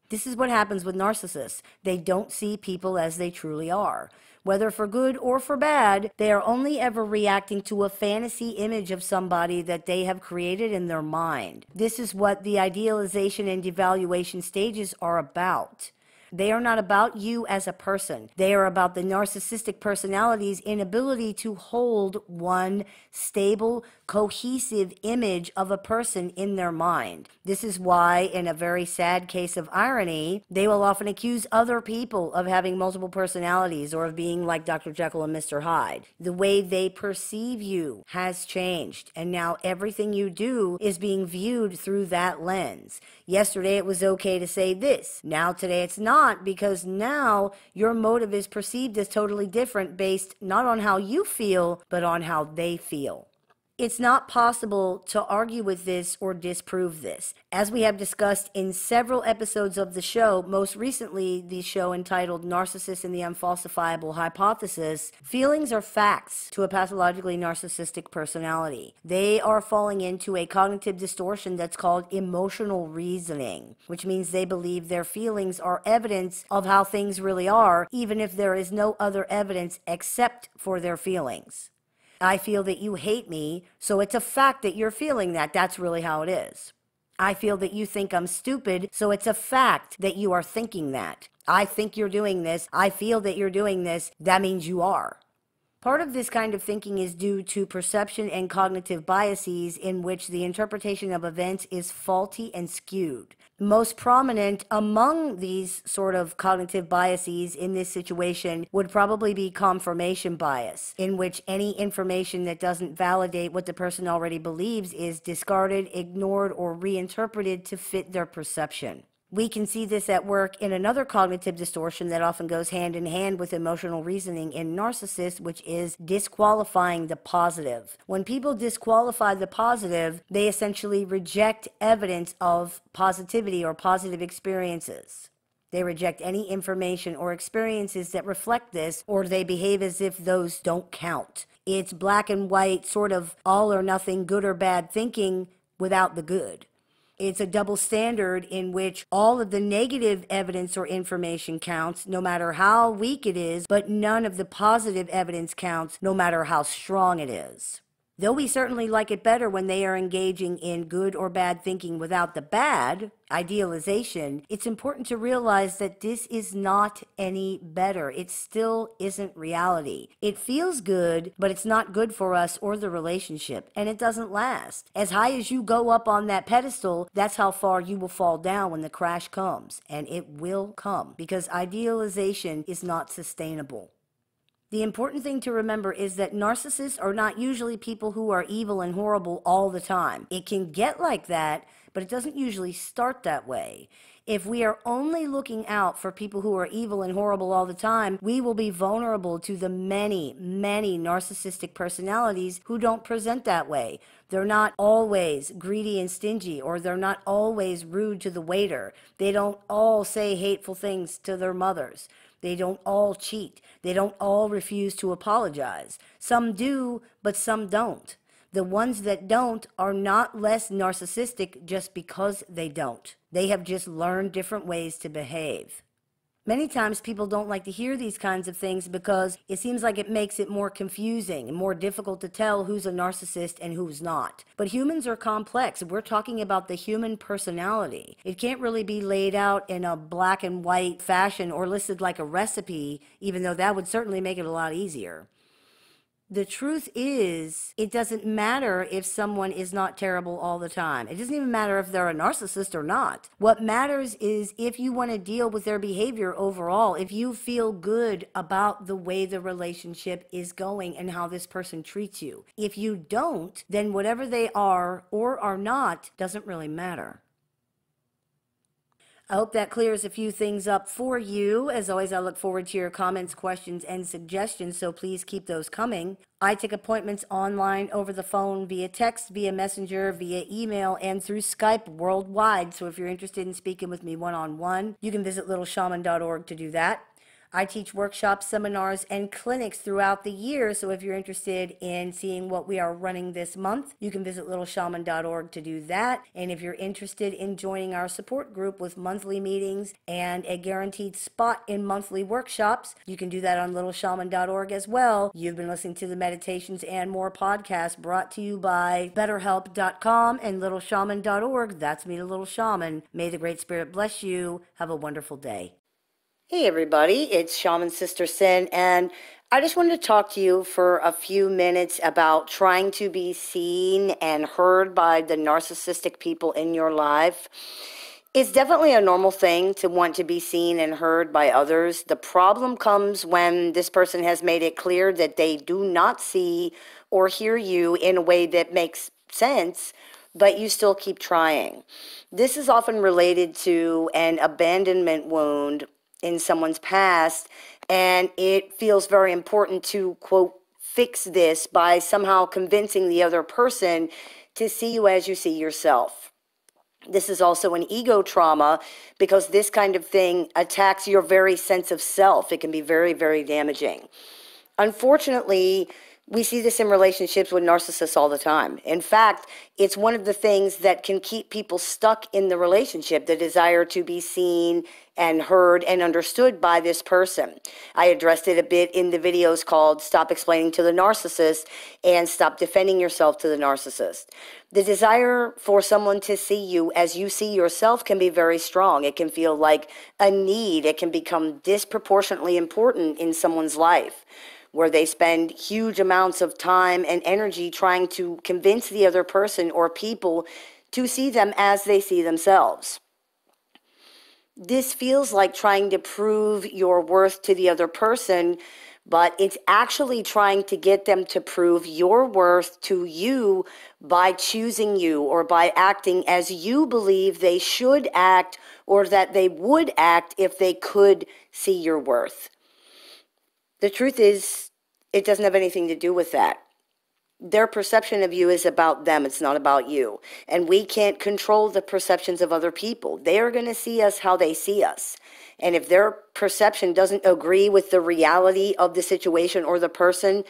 This is what happens with narcissists. They don't see people as they truly are. Whether for good or for bad, they are only ever reacting to a fantasy image of somebody that they have created in their mind. This is what the idealization and devaluation stages are about. They are not about you as a person. They are about the narcissistic personality's inability to hold one stable, cohesive image of a person in their mind. This is why, in a very sad case of irony, they will often accuse other people of having multiple personalities or of being like Dr. Jekyll and Mr. Hyde. The way they perceive you has changed, and now everything you do is being viewed through that lens. Yesterday it was okay to say this, now today it's not because now your motive is perceived as totally different based not on how you feel, but on how they feel. It's not possible to argue with this or disprove this. As we have discussed in several episodes of the show, most recently the show entitled Narcissist and the Unfalsifiable Hypothesis, feelings are facts to a pathologically narcissistic personality. They are falling into a cognitive distortion that's called emotional reasoning, which means they believe their feelings are evidence of how things really are, even if there is no other evidence except for their feelings. I feel that you hate me, so it's a fact that you're feeling that. That's really how it is. I feel that you think I'm stupid, so it's a fact that you are thinking that. I think you're doing this. I feel that you're doing this. That means you are. Part of this kind of thinking is due to perception and cognitive biases in which the interpretation of events is faulty and skewed. Most prominent among these sort of cognitive biases in this situation would probably be confirmation bias, in which any information that doesn't validate what the person already believes is discarded, ignored, or reinterpreted to fit their perception. We can see this at work in another cognitive distortion that often goes hand in hand with emotional reasoning in narcissists, which is disqualifying the positive. When people disqualify the positive, they essentially reject evidence of positivity or positive experiences. They reject any information or experiences that reflect this, or they behave as if those don't count. It's black and white, sort of all or nothing, good or bad thinking without the good. It's a double standard in which all of the negative evidence or information counts, no matter how weak it is, but none of the positive evidence counts, no matter how strong it is. Though we certainly like it better when they are engaging in good or bad thinking without the bad, idealization, it's important to realize that this is not any better. It still isn't reality. It feels good, but it's not good for us or the relationship, and it doesn't last. As high as you go up on that pedestal, that's how far you will fall down when the crash comes, and it will come because idealization is not sustainable. The important thing to remember is that narcissists are not usually people who are evil and horrible all the time. It can get like that, but it doesn't usually start that way. If we are only looking out for people who are evil and horrible all the time, we will be vulnerable to the many, many narcissistic personalities who don't present that way. They're not always greedy and stingy, or they're not always rude to the waiter. They don't all say hateful things to their mothers. They don't all cheat. They don't all refuse to apologize. Some do, but some don't. The ones that don't are not less narcissistic just because they don't. They have just learned different ways to behave. Many times people don't like to hear these kinds of things because it seems like it makes it more confusing and more difficult to tell who's a narcissist and who's not. But humans are complex. We're talking about the human personality. It can't really be laid out in a black and white fashion or listed like a recipe, even though that would certainly make it a lot easier. The truth is, it doesn't matter if someone is not terrible all the time. It doesn't even matter if they're a narcissist or not. What matters is if you want to deal with their behavior overall, if you feel good about the way the relationship is going and how this person treats you. If you don't, then whatever they are or are not doesn't really matter. I hope that clears a few things up for you. As always, I look forward to your comments, questions, and suggestions, so please keep those coming. I take appointments online, over the phone, via text, via messenger, via email, and through Skype worldwide. So if you're interested in speaking with me one on one, you can visit littleshaman.org to do that. I teach workshops, seminars, and clinics throughout the year. So if you're interested in seeing what we are running this month, you can visit littleshaman.org to do that. And if you're interested in joining our support group with monthly meetings and a guaranteed spot in monthly workshops, you can do that on littleshaman.org as well. You've been listening to the Meditations and More podcast brought to you by betterhelp.com and littleshaman.org. That's me, the little shaman. May the Great Spirit bless you. Have a wonderful day. Hey, everybody, it's Shaman Sister Sin, and I just wanted to talk to you for a few minutes about trying to be seen and heard by the narcissistic people in your life. It's definitely a normal thing to want to be seen and heard by others. The problem comes when this person has made it clear that they do not see or hear you in a way that makes sense but you still keep trying. This is often related to an abandonment wound in someone's past. And it feels very important to, quote, fix this by somehow convincing the other person to see you as you see yourself. This is also an ego trauma because this kind of thing attacks your very sense of self. It can be very, very damaging. Unfortunately, we see this in relationships with narcissists all the time. In fact, it's one of the things that can keep people stuck in the relationship the desire to be seen and heard and understood by this person. I addressed it a bit in the videos called Stop Explaining to the Narcissist and Stop Defending Yourself to the Narcissist. The desire for someone to see you as you see yourself can be very strong. It can feel like a need, it can become disproportionately important in someone's life where they spend huge amounts of time and energy trying to convince the other person or people to see them as they see themselves. This feels like trying to prove your worth to the other person, but it's actually trying to get them to prove your worth to you by choosing you or by acting as you believe they should act or that they would act if they could see your worth. The truth is, it doesn't have anything to do with that. Their perception of you is about them, it's not about you. And we can't control the perceptions of other people. They are going to see us how they see us. And if their perception doesn't agree with the reality of the situation or the person,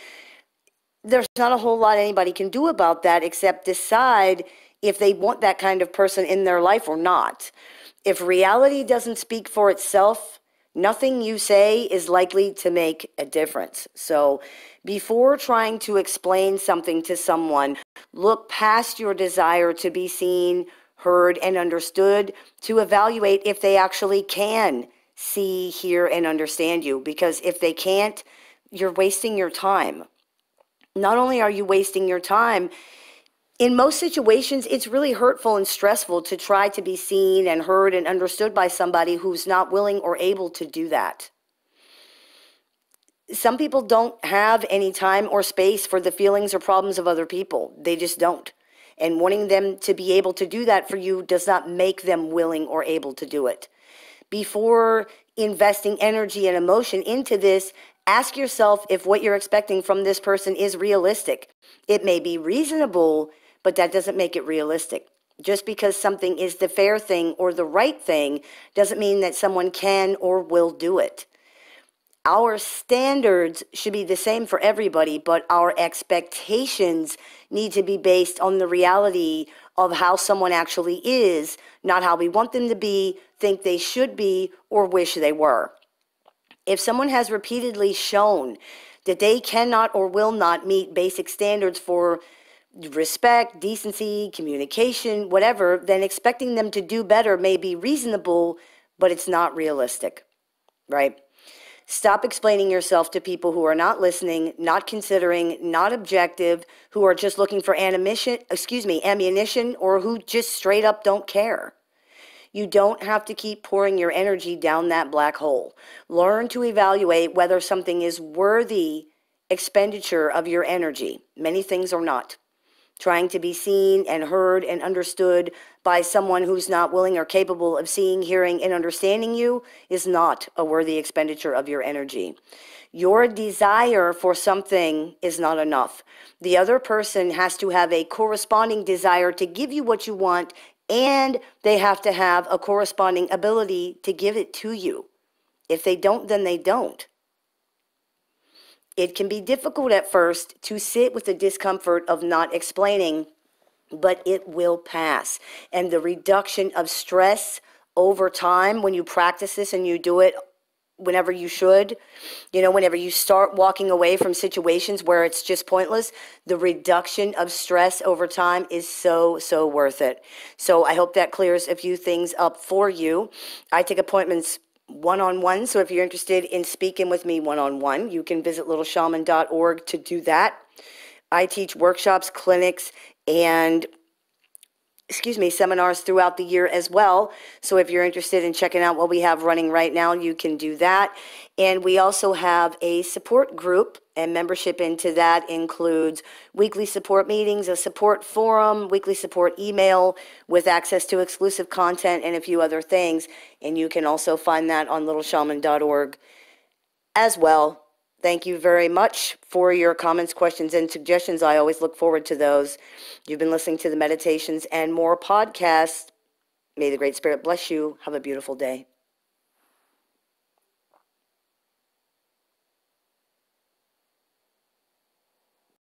there's not a whole lot anybody can do about that except decide if they want that kind of person in their life or not. If reality doesn't speak for itself, Nothing you say is likely to make a difference. So, before trying to explain something to someone, look past your desire to be seen, heard, and understood to evaluate if they actually can see, hear, and understand you. Because if they can't, you're wasting your time. Not only are you wasting your time, in most situations, it's really hurtful and stressful to try to be seen and heard and understood by somebody who's not willing or able to do that. Some people don't have any time or space for the feelings or problems of other people. They just don't. And wanting them to be able to do that for you does not make them willing or able to do it. Before investing energy and emotion into this, ask yourself if what you're expecting from this person is realistic. It may be reasonable but that doesn't make it realistic. Just because something is the fair thing or the right thing doesn't mean that someone can or will do it. Our standards should be the same for everybody, but our expectations need to be based on the reality of how someone actually is, not how we want them to be, think they should be, or wish they were. If someone has repeatedly shown that they cannot or will not meet basic standards for respect, decency, communication, whatever, then expecting them to do better may be reasonable, but it's not realistic, right? Stop explaining yourself to people who are not listening, not considering, not objective, who are just looking for ammunition, excuse me, ammunition, or who just straight up don't care. You don't have to keep pouring your energy down that black hole. Learn to evaluate whether something is worthy expenditure of your energy. Many things are not. Trying to be seen and heard and understood by someone who's not willing or capable of seeing, hearing, and understanding you is not a worthy expenditure of your energy. Your desire for something is not enough. The other person has to have a corresponding desire to give you what you want, and they have to have a corresponding ability to give it to you. If they don't, then they don't. It can be difficult at first to sit with the discomfort of not explaining, but it will pass. And the reduction of stress over time when you practice this and you do it whenever you should, you know, whenever you start walking away from situations where it's just pointless, the reduction of stress over time is so, so worth it. So I hope that clears a few things up for you. I take appointments one on one. So if you're interested in speaking with me one on one, you can visit littleshaman.org to do that. I teach workshops, clinics, and excuse me, seminars throughout the year as well. So if you're interested in checking out what we have running right now, you can do that. And we also have a support group, and membership into that includes weekly support meetings, a support forum, weekly support email with access to exclusive content, and a few other things. And you can also find that on littleshaman.org as well. Thank you very much for your comments, questions, and suggestions. I always look forward to those. You've been listening to the Meditations and More podcast. May the Great Spirit bless you. Have a beautiful day.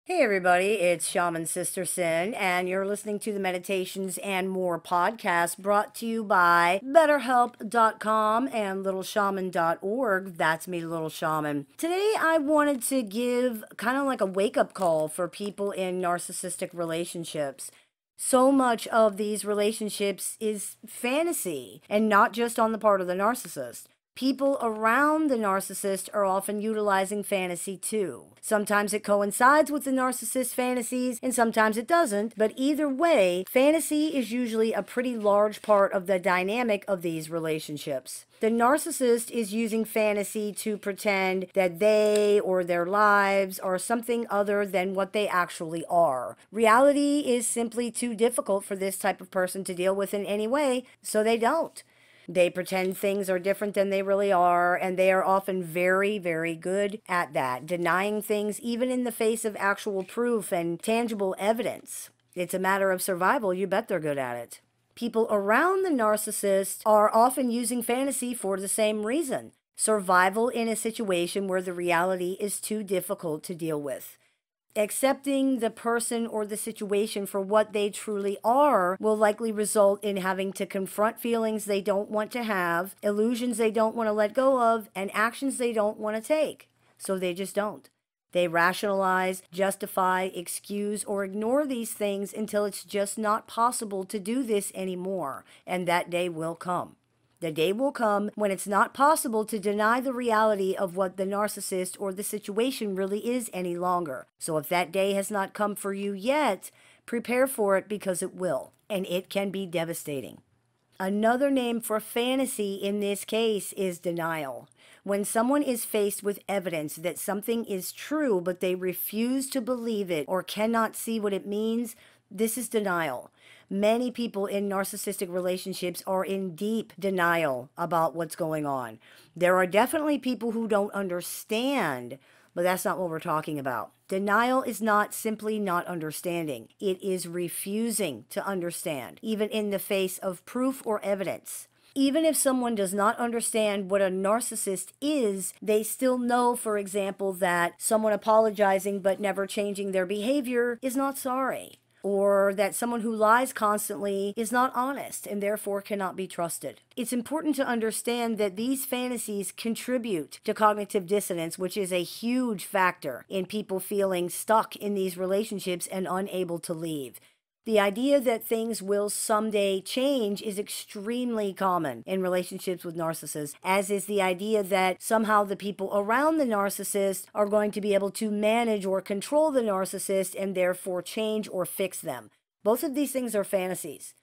Hey everybody, it's Shaman Sister Sin, and you're listening to the Meditations and More podcast brought to you by BetterHelp.com and LittleShaman.org. That's me, Little Shaman. Today I wanted to give kind of like a wake up call for people in narcissistic relationships. So much of these relationships is fantasy, and not just on the part of the narcissist. People around the narcissist are often utilizing fantasy too. Sometimes it coincides with the narcissist's fantasies and sometimes it doesn't, but either way, fantasy is usually a pretty large part of the dynamic of these relationships. The narcissist is using fantasy to pretend that they or their lives are something other than what they actually are. Reality is simply too difficult for this type of person to deal with in any way, so they don't. They pretend things are different than they really are, and they are often very, very good at that, denying things even in the face of actual proof and tangible evidence. It's a matter of survival. You bet they're good at it. People around the narcissist are often using fantasy for the same reason survival in a situation where the reality is too difficult to deal with accepting the person or the situation for what they truly are will likely result in having to confront feelings they don't want to have, illusions they don't want to let go of, and actions they don't want to take. So they just don't. They rationalize, justify, excuse, or ignore these things until it's just not possible to do this anymore, and that day will come. The day will come when it's not possible to deny the reality of what the narcissist or the situation really is any longer. So if that day has not come for you yet, prepare for it because it will, and it can be devastating. Another name for fantasy in this case is denial. When someone is faced with evidence that something is true, but they refuse to believe it or cannot see what it means, this is denial. Many people in narcissistic relationships are in deep denial about what's going on. There are definitely people who don't understand, but that's not what we're talking about. Denial is not simply not understanding, it is refusing to understand, even in the face of proof or evidence. Even if someone does not understand what a narcissist is, they still know, for example, that someone apologizing but never changing their behavior is not sorry or that someone who lies constantly is not honest and therefore cannot be trusted. It's important to understand that these fantasies contribute to cognitive dissonance, which is a huge factor in people feeling stuck in these relationships and unable to leave. The idea that things will someday change is extremely common in relationships with narcissists, as is the idea that somehow the people around the narcissist are going to be able to manage or control the narcissist and therefore change or fix them. Both of these things are fantasies.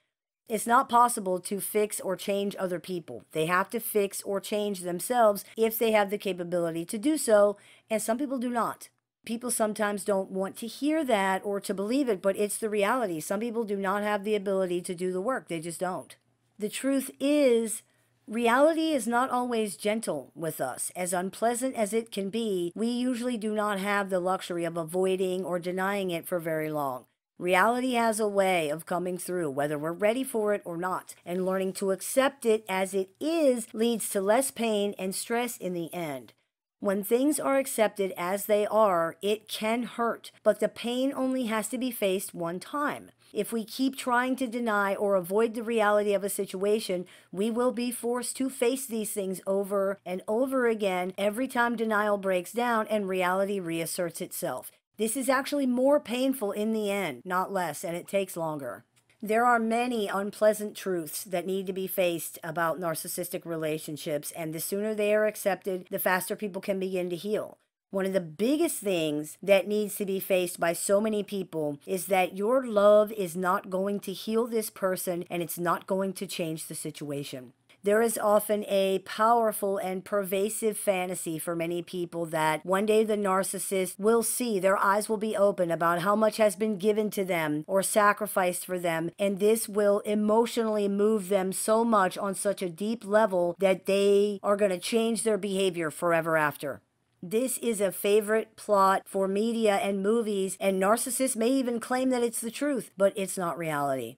It's not possible to fix or change other people. They have to fix or change themselves if they have the capability to do so, and some people do not. People sometimes don't want to hear that or to believe it, but it's the reality. Some people do not have the ability to do the work, they just don't. The truth is, reality is not always gentle with us. As unpleasant as it can be, we usually do not have the luxury of avoiding or denying it for very long. Reality has a way of coming through, whether we're ready for it or not, and learning to accept it as it is leads to less pain and stress in the end. When things are accepted as they are, it can hurt, but the pain only has to be faced one time. If we keep trying to deny or avoid the reality of a situation, we will be forced to face these things over and over again every time denial breaks down and reality reasserts itself. This is actually more painful in the end, not less, and it takes longer. There are many unpleasant truths that need to be faced about narcissistic relationships, and the sooner they are accepted, the faster people can begin to heal. One of the biggest things that needs to be faced by so many people is that your love is not going to heal this person and it's not going to change the situation there is often a powerful and pervasive fantasy for many people that one day the narcissist will see, their eyes will be open about how much has been given to them or sacrificed for them, and this will emotionally move them so much on such a deep level that they are going to change their behavior forever after. This is a favorite plot for media and movies, and narcissists may even claim that it's the truth, but it's not reality.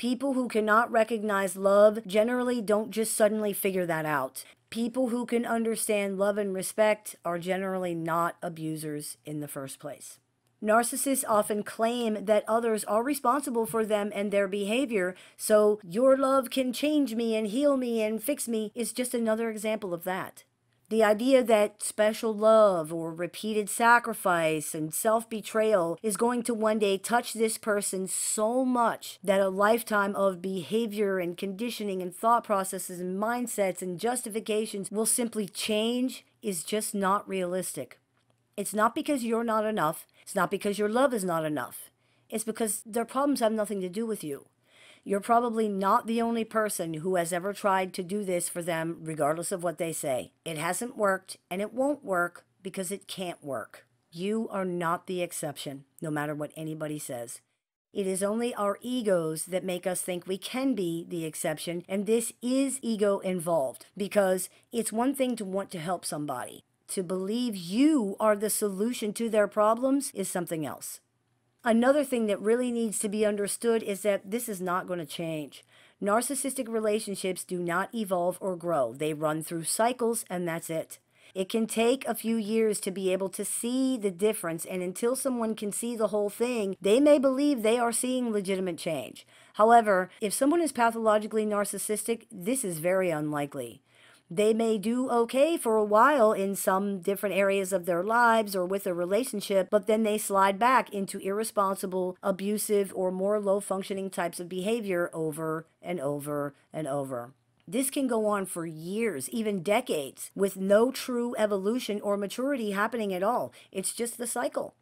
People who cannot recognize love generally don't just suddenly figure that out. People who can understand love and respect are generally not abusers in the first place. Narcissists often claim that others are responsible for them and their behavior, so your love can change me and heal me and fix me is just another example of that. The idea that special love or repeated sacrifice and self betrayal is going to one day touch this person so much that a lifetime of behavior and conditioning and thought processes and mindsets and justifications will simply change is just not realistic. It's not because you're not enough, it's not because your love is not enough. It's because their problems have nothing to do with you. You're probably not the only person who has ever tried to do this for them, regardless of what they say. It hasn't worked, and it won't work because it can't work. You are not the exception, no matter what anybody says. It is only our egos that make us think we can be the exception, and this is ego involved because it's one thing to want to help somebody. To believe you are the solution to their problems is something else. Another thing that really needs to be understood is that this is not going to change. Narcissistic relationships do not evolve or grow, they run through cycles, and that's it. It can take a few years to be able to see the difference, and until someone can see the whole thing, they may believe they are seeing legitimate change. However, if someone is pathologically narcissistic, this is very unlikely they may do okay for a while in some different areas of their lives or with a relationship, but then they slide back into irresponsible, abusive, or more low functioning types of behavior over and over and over. This can go on for years, even decades, with no true evolution or maturity happening at all. It's just the cycle.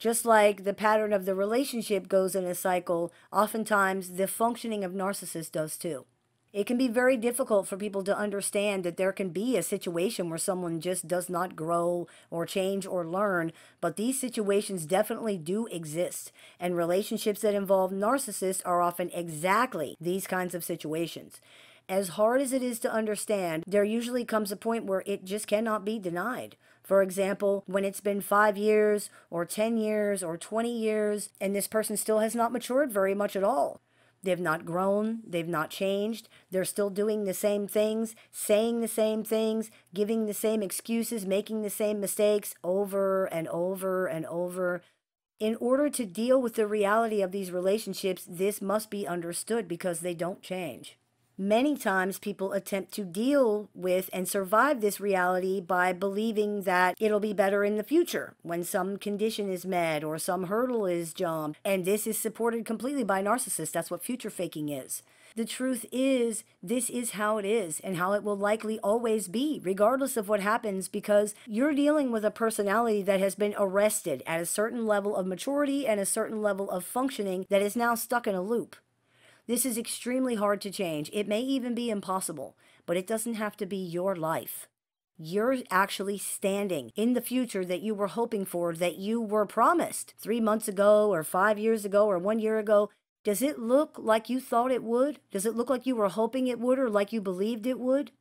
Just like the pattern of the relationship goes in a cycle, oftentimes the functioning of narcissists does too it can be very difficult for people to understand that there can be a situation where someone just does not grow or change or learn, but these situations definitely do exist. And relationships that involve narcissists are often exactly these kinds of situations. As hard as it is to understand, there usually comes a point where it just cannot be denied. For example, when it's been five years or 10 years or 20 years and this person still has not matured very much at all. They've not grown, they've not changed, they're still doing the same things, saying the same things, giving the same excuses, making the same mistakes over and over and over. In order to deal with the reality of these relationships, this must be understood because they don't change. Many times people attempt to deal with and survive this reality by believing that it'll be better in the future when some condition is met or some hurdle is jumped. And this is supported completely by narcissists. That's what future faking is. The truth is, this is how it is and how it will likely always be, regardless of what happens, because you're dealing with a personality that has been arrested at a certain level of maturity and a certain level of functioning that is now stuck in a loop. This is extremely hard to change. It may even be impossible, but it doesn't have to be your life. you're actually standing in the future that you were hoping for, that you were promised three months ago, or five years ago, or one year ago. Does it look like you thought it would? Does it look like you were hoping it would, or like you believed it would?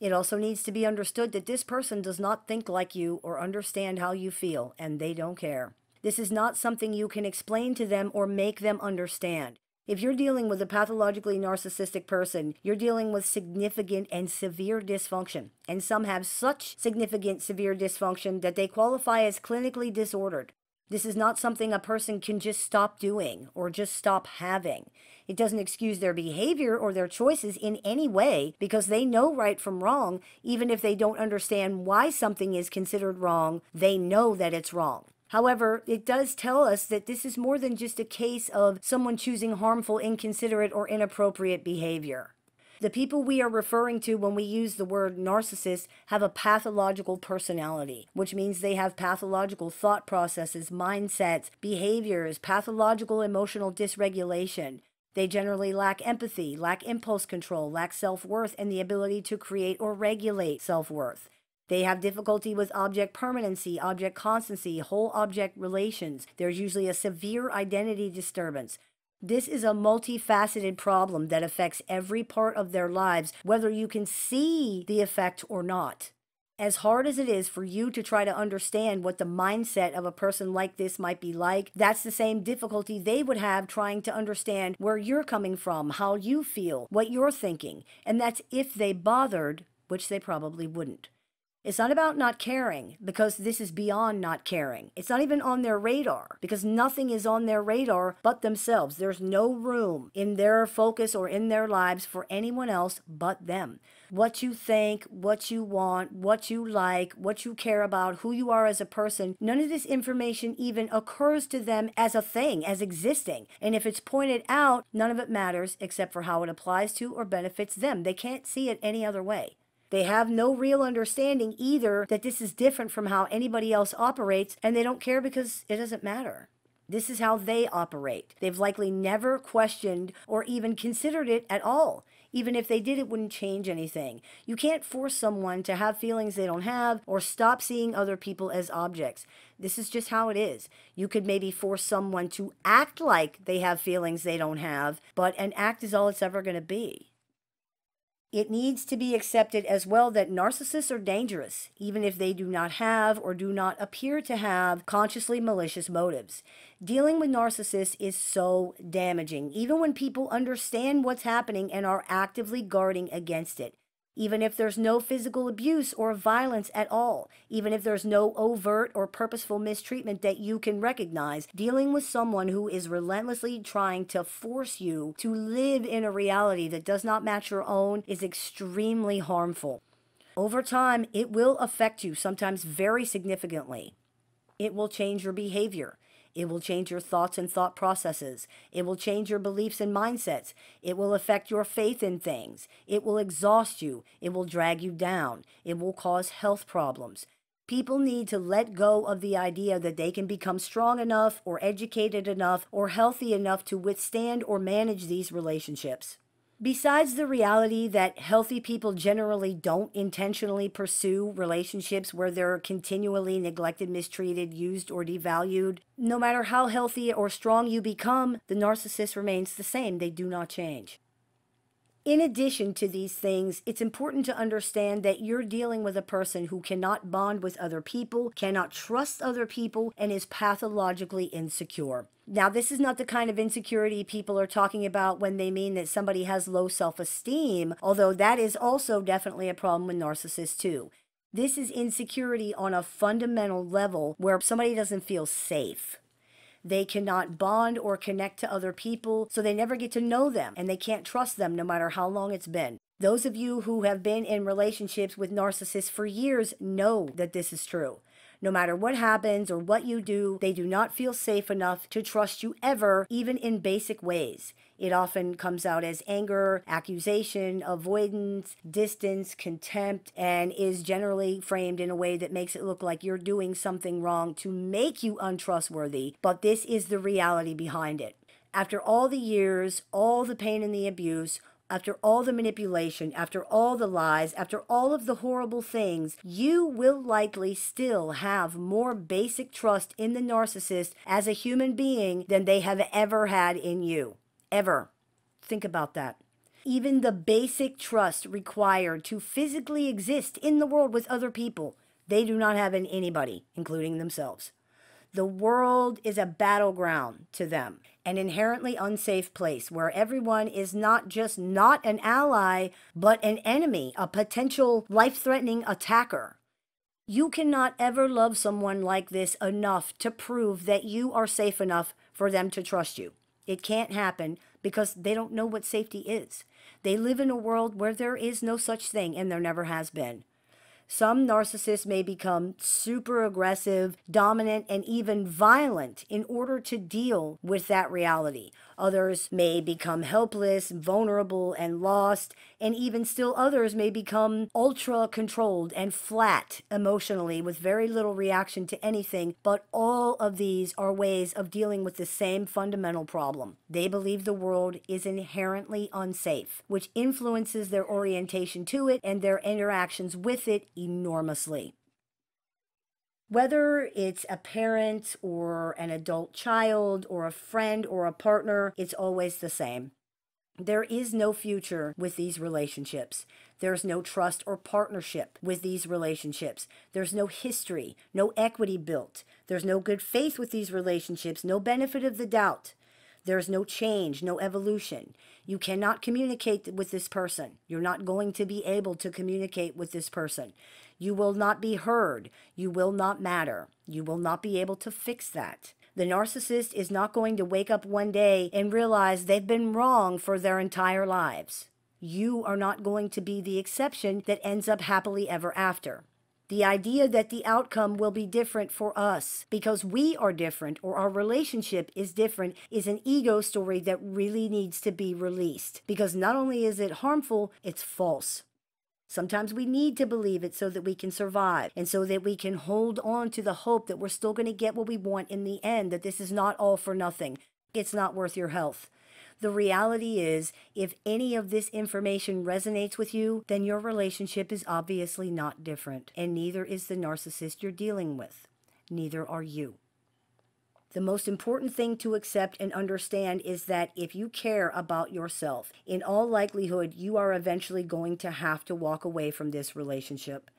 It also needs to be understood that this person does not think like you or understand how you feel, and they don't care. This is not something you can explain to them or make them understand. If you're dealing with a pathologically narcissistic person, you're dealing with significant and severe dysfunction. And some have such significant severe dysfunction that they qualify as clinically disordered. This is not something a person can just stop doing or just stop having. It doesn't excuse their behavior or their choices in any way because they know right from wrong. Even if they don't understand why something is considered wrong, they know that it's wrong. However, it does tell us that this is more than just a case of someone choosing harmful, inconsiderate, or inappropriate behavior. The people we are referring to when we use the word narcissist have a pathological personality, which means they have pathological thought processes, mindsets, behaviors, pathological emotional dysregulation. They generally lack empathy, lack impulse control, lack self worth, and the ability to create or regulate self worth. They have difficulty with object permanency, object constancy, whole object relations. There's usually a severe identity disturbance. This is a multifaceted problem that affects every part of their lives, whether you can see the effect or not. As hard as it is for you to try to understand what the mindset of a person like this might be like, that's the same difficulty they would have trying to understand where you're coming from, how you feel, what you're thinking. And that's if they bothered, which they probably wouldn't. It's not about not caring because this is beyond not caring. It's not even on their radar because nothing is on their radar but themselves. There's no room in their focus or in their lives for anyone else but them. What you think, what you want, what you like, what you care about, who you are as a person, none of this information even occurs to them as a thing, as existing. And if it's pointed out, none of it matters except for how it applies to or benefits them. They can't see it any other way. They have no real understanding either that this is different from how anybody else operates, and they don't care because it doesn't matter. This is how they operate. They've likely never questioned or even considered it at all. Even if they did, it wouldn't change anything. You can't force someone to have feelings they don't have or stop seeing other people as objects. This is just how it is. You could maybe force someone to act like they have feelings they don't have, but an act is all it's ever going to be. It needs to be accepted as well that narcissists are dangerous, even if they do not have or do not appear to have consciously malicious motives. Dealing with narcissists is so damaging, even when people understand what's happening and are actively guarding against it even if there's no physical abuse or violence at all, even if there's no overt or purposeful mistreatment that you can recognize, dealing with someone who is relentlessly trying to force you to live in a reality that does not match your own is extremely harmful. Over time, it will affect you, sometimes very significantly. It will change your behavior. It will change your thoughts and thought processes. It will change your beliefs and mindsets. It will affect your faith in things. It will exhaust you. It will drag you down. It will cause health problems. People need to let go of the idea that they can become strong enough or educated enough or healthy enough to withstand or manage these relationships. Besides the reality that healthy people generally don't intentionally pursue relationships where they're continually neglected, mistreated, used, or devalued, no matter how healthy or strong you become, the narcissist remains the same. They do not change. In addition to these things, it's important to understand that you're dealing with a person who cannot bond with other people, cannot trust other people, and is pathologically insecure. Now, this is not the kind of insecurity people are talking about when they mean that somebody has low self esteem, although that is also definitely a problem with narcissists, too. This is insecurity on a fundamental level where somebody doesn't feel safe. They cannot bond or connect to other people, so they never get to know them and they can't trust them no matter how long it's been. Those of you who have been in relationships with narcissists for years know that this is true. No matter what happens or what you do, they do not feel safe enough to trust you ever, even in basic ways. It often comes out as anger, accusation, avoidance, distance, contempt, and is generally framed in a way that makes it look like you're doing something wrong to make you untrustworthy. But this is the reality behind it. After all the years, all the pain and the abuse, after all the manipulation, after all the lies, after all of the horrible things, you will likely still have more basic trust in the narcissist as a human being than they have ever had in you. Ever. Think about that. Even the basic trust required to physically exist in the world with other people, they do not have in anybody, including themselves. The world is a battleground to them, an inherently unsafe place where everyone is not just not an ally, but an enemy, a potential life threatening attacker. You cannot ever love someone like this enough to prove that you are safe enough for them to trust you. It can't happen because they don't know what safety is. They live in a world where there is no such thing and there never has been. Some narcissists may become super aggressive, dominant, and even violent in order to deal with that reality. Others may become helpless, vulnerable, and lost, and even still others may become ultra controlled and flat emotionally with very little reaction to anything. But all of these are ways of dealing with the same fundamental problem. They believe the world is inherently unsafe, which influences their orientation to it and their interactions with it enormously. Whether it's a parent or an adult child or a friend or a partner, it's always the same. There is no future with these relationships. There's no trust or partnership with these relationships. There's no history, no equity built. There's no good faith with these relationships, no benefit of the doubt. There's no change, no evolution. You cannot communicate with this person. You're not going to be able to communicate with this person. You will not be heard. You will not matter. You will not be able to fix that. The narcissist is not going to wake up one day and realize they've been wrong for their entire lives. You are not going to be the exception that ends up happily ever after. The idea that the outcome will be different for us because we are different or our relationship is different is an ego story that really needs to be released because not only is it harmful, it's false. Sometimes we need to believe it so that we can survive and so that we can hold on to the hope that we're still going to get what we want in the end, that this is not all for nothing. It's not worth your health. The reality is, if any of this information resonates with you, then your relationship is obviously not different, and neither is the narcissist you're dealing with. Neither are you. The most important thing to accept and understand is that if you care about yourself, in all likelihood, you are eventually going to have to walk away from this relationship.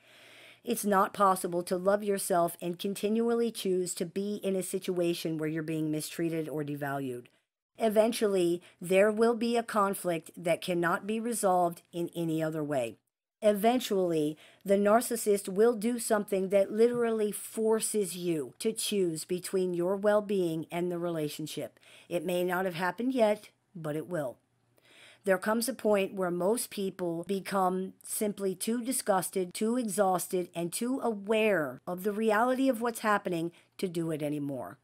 It's not possible to love yourself and continually choose to be in a situation where you're being mistreated or devalued. Eventually, there will be a conflict that cannot be resolved in any other way. Eventually, the narcissist will do something that literally forces you to choose between your well being and the relationship. It may not have happened yet, but it will. There comes a point where most people become simply too disgusted, too exhausted, and too aware of the reality of what's happening to do it anymore.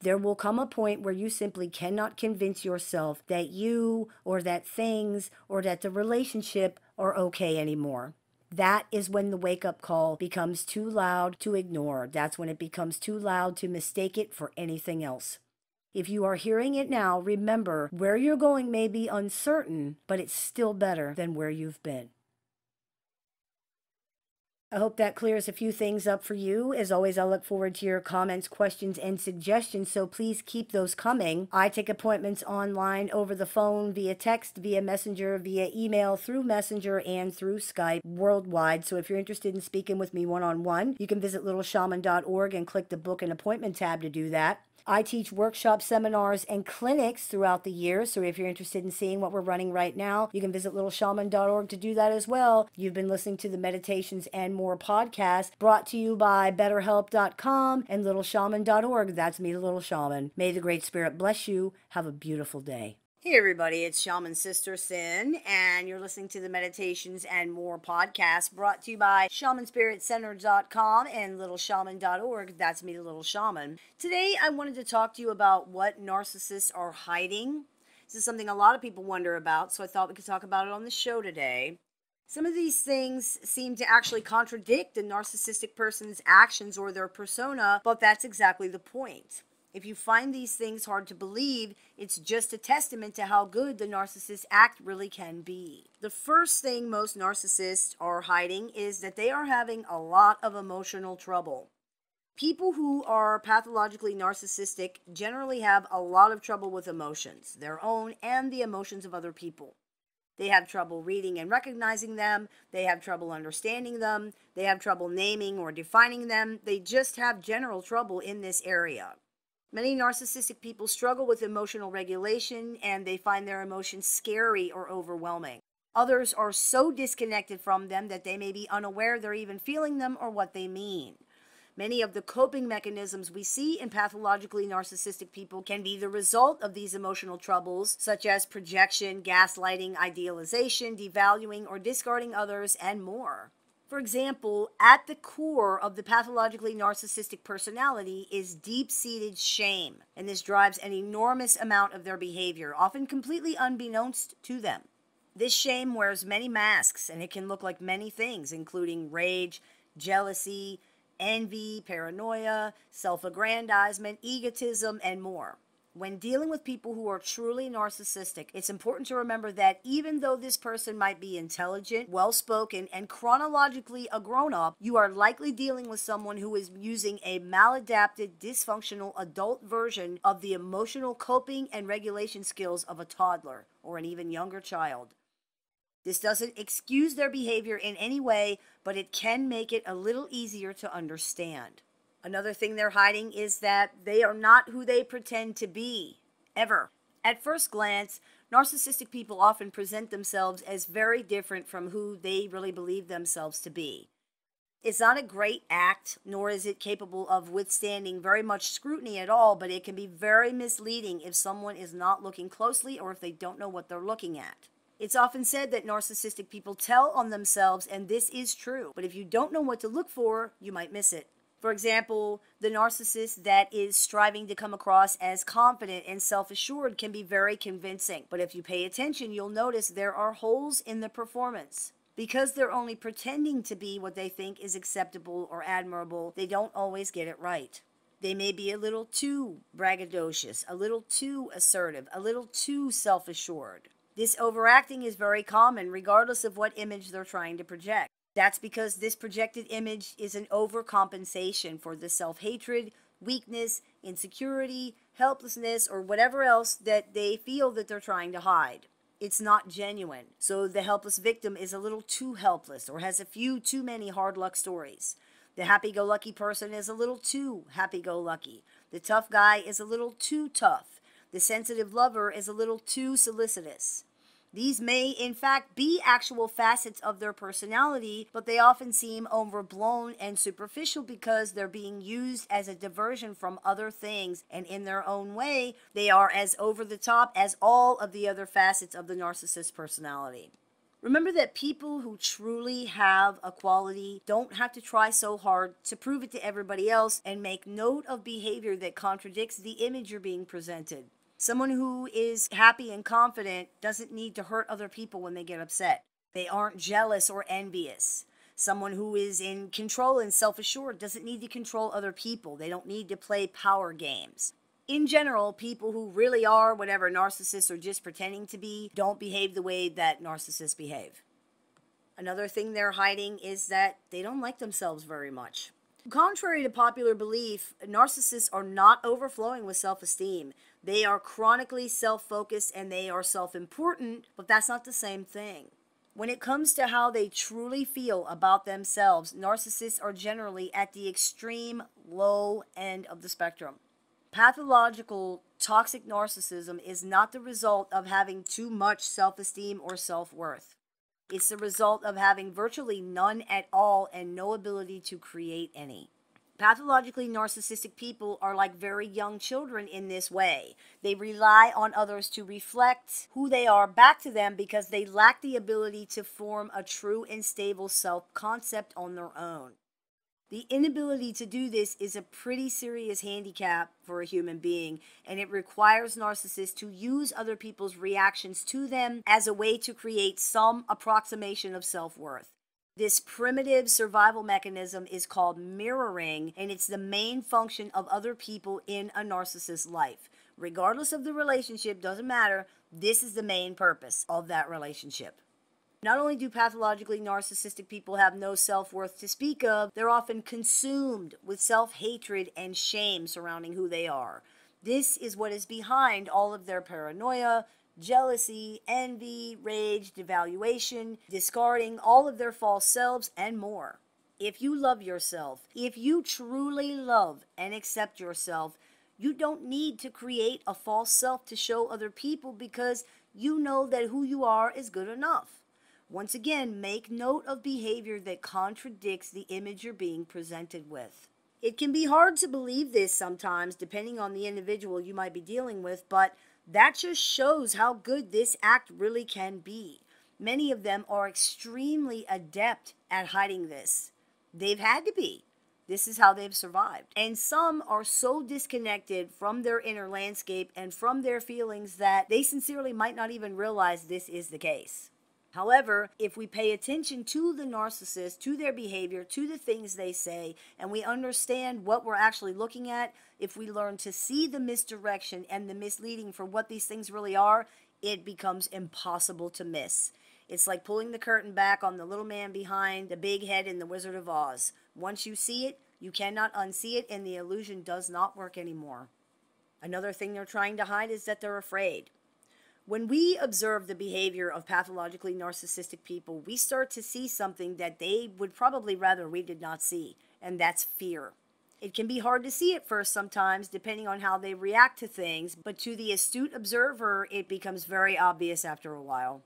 There will come a point where you simply cannot convince yourself that you or that things or that the relationship are okay anymore. That is when the wake up call becomes too loud to ignore. That's when it becomes too loud to mistake it for anything else. If you are hearing it now, remember where you're going may be uncertain, but it's still better than where you've been. I hope that clears a few things up for you. As always, I look forward to your comments, questions, and suggestions, so please keep those coming. I take appointments online, over the phone, via text, via messenger, via email, through Messenger, and through Skype worldwide. So if you're interested in speaking with me one on one, you can visit littleshaman.org and click the book and appointment tab to do that. I teach workshops, seminars, and clinics throughout the year. So if you're interested in seeing what we're running right now, you can visit littleshaman.org to do that as well. You've been listening to the Meditations and More podcast brought to you by BetterHelp.com and littleshaman.org. That's me, Little Shaman. May the Great Spirit bless you. Have a beautiful day. Hey, everybody, it's Shaman Sister Sin, and you're listening to the Meditations and More podcast brought to you by ShamanSpiritCenter.com and LittleShaman.org. That's me, Little Shaman. Today, I wanted to talk to you about what narcissists are hiding. This is something a lot of people wonder about, so I thought we could talk about it on the show today. Some of these things seem to actually contradict the narcissistic person's actions or their persona, but that's exactly the point. If you find these things hard to believe, it's just a testament to how good the narcissist act really can be. The first thing most narcissists are hiding is that they are having a lot of emotional trouble. People who are pathologically narcissistic generally have a lot of trouble with emotions, their own and the emotions of other people. They have trouble reading and recognizing them. They have trouble understanding them. They have trouble naming or defining them. They just have general trouble in this area. Many narcissistic people struggle with emotional regulation and they find their emotions scary or overwhelming. Others are so disconnected from them that they may be unaware they're even feeling them or what they mean. Many of the coping mechanisms we see in pathologically narcissistic people can be the result of these emotional troubles, such as projection, gaslighting, idealization, devaluing, or discarding others, and more. For example, at the core of the pathologically narcissistic personality is deep seated shame, and this drives an enormous amount of their behavior, often completely unbeknownst to them. This shame wears many masks, and it can look like many things, including rage, jealousy, envy, paranoia, self aggrandizement, egotism, and more. When dealing with people who are truly narcissistic, it's important to remember that even though this person might be intelligent, well spoken, and chronologically a grown up, you are likely dealing with someone who is using a maladapted, dysfunctional adult version of the emotional coping and regulation skills of a toddler or an even younger child. This doesn't excuse their behavior in any way, but it can make it a little easier to understand. Another thing they're hiding is that they are not who they pretend to be, ever. At first glance, narcissistic people often present themselves as very different from who they really believe themselves to be. It's not a great act, nor is it capable of withstanding very much scrutiny at all, but it can be very misleading if someone is not looking closely or if they don't know what they're looking at. It's often said that narcissistic people tell on themselves, and this is true, but if you don't know what to look for, you might miss it. For example, the narcissist that is striving to come across as confident and self assured can be very convincing. But if you pay attention, you'll notice there are holes in the performance. Because they're only pretending to be what they think is acceptable or admirable, they don't always get it right. They may be a little too braggadocious, a little too assertive, a little too self assured. This overacting is very common, regardless of what image they're trying to project. That's because this projected image is an overcompensation for the self hatred, weakness, insecurity, helplessness, or whatever else that they feel that they're trying to hide. It's not genuine. So the helpless victim is a little too helpless or has a few too many hard luck stories. The happy go lucky person is a little too happy go lucky. The tough guy is a little too tough. The sensitive lover is a little too solicitous. These may, in fact, be actual facets of their personality, but they often seem overblown and superficial because they're being used as a diversion from other things, and in their own way, they are as over the top as all of the other facets of the narcissist personality. Remember that people who truly have a quality don't have to try so hard to prove it to everybody else and make note of behavior that contradicts the image you're being presented. Someone who is happy and confident doesn't need to hurt other people when they get upset. They aren't jealous or envious. Someone who is in control and self assured doesn't need to control other people. They don't need to play power games. In general, people who really are whatever narcissists are just pretending to be don't behave the way that narcissists behave. Another thing they're hiding is that they don't like themselves very much. Contrary to popular belief, narcissists are not overflowing with self esteem. They are chronically self focused and they are self important, but that's not the same thing. When it comes to how they truly feel about themselves, narcissists are generally at the extreme low end of the spectrum. Pathological toxic narcissism is not the result of having too much self esteem or self worth. It's the result of having virtually none at all and no ability to create any. Pathologically narcissistic people are like very young children in this way. They rely on others to reflect who they are back to them because they lack the ability to form a true and stable self concept on their own. The inability to do this is a pretty serious handicap for a human being, and it requires narcissists to use other people's reactions to them as a way to create some approximation of self worth. This primitive survival mechanism is called mirroring, and it's the main function of other people in a narcissist's life. Regardless of the relationship, doesn't matter, this is the main purpose of that relationship. Not only do pathologically narcissistic people have no self worth to speak of, they're often consumed with self hatred and shame surrounding who they are. This is what is behind all of their paranoia, jealousy, envy, rage, devaluation, discarding all of their false selves, and more. If you love yourself, if you truly love and accept yourself, you don't need to create a false self to show other people because you know that who you are is good enough. Once again, make note of behavior that contradicts the image you're being presented with. It can be hard to believe this sometimes, depending on the individual you might be dealing with, but that just shows how good this act really can be. Many of them are extremely adept at hiding this. They've had to be. This is how they've survived. And some are so disconnected from their inner landscape and from their feelings that they sincerely might not even realize this is the case. However, if we pay attention to the narcissist, to their behavior, to the things they say, and we understand what we're actually looking at, if we learn to see the misdirection and the misleading for what these things really are, it becomes impossible to miss. It's like pulling the curtain back on the little man behind the big head in The Wizard of Oz. Once you see it, you cannot unsee it, and the illusion does not work anymore. Another thing they're trying to hide is that they're afraid. When we observe the behavior of pathologically narcissistic people, we start to see something that they would probably rather we did not see, and that's fear. It can be hard to see at first sometimes, depending on how they react to things, but to the astute observer, it becomes very obvious after a while.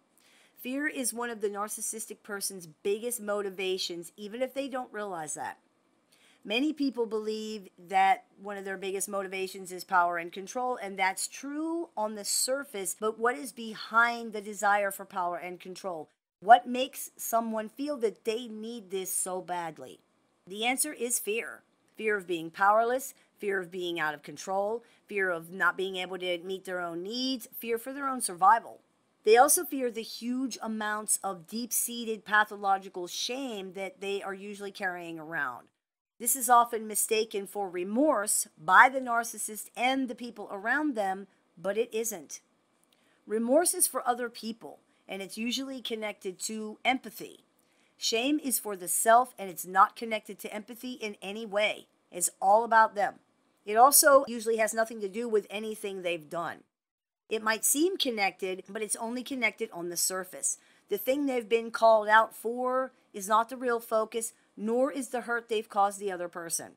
Fear is one of the narcissistic person's biggest motivations, even if they don't realize that. Many people believe that one of their biggest motivations is power and control, and that's true on the surface. But what is behind the desire for power and control? What makes someone feel that they need this so badly? The answer is fear fear of being powerless, fear of being out of control, fear of not being able to meet their own needs, fear for their own survival. They also fear the huge amounts of deep seated pathological shame that they are usually carrying around. This is often mistaken for remorse by the narcissist and the people around them, but it isn't. Remorse is for other people, and it's usually connected to empathy. Shame is for the self, and it's not connected to empathy in any way. It's all about them. It also usually has nothing to do with anything they've done. It might seem connected, but it's only connected on the surface. The thing they've been called out for is not the real focus, nor is the hurt they've caused the other person.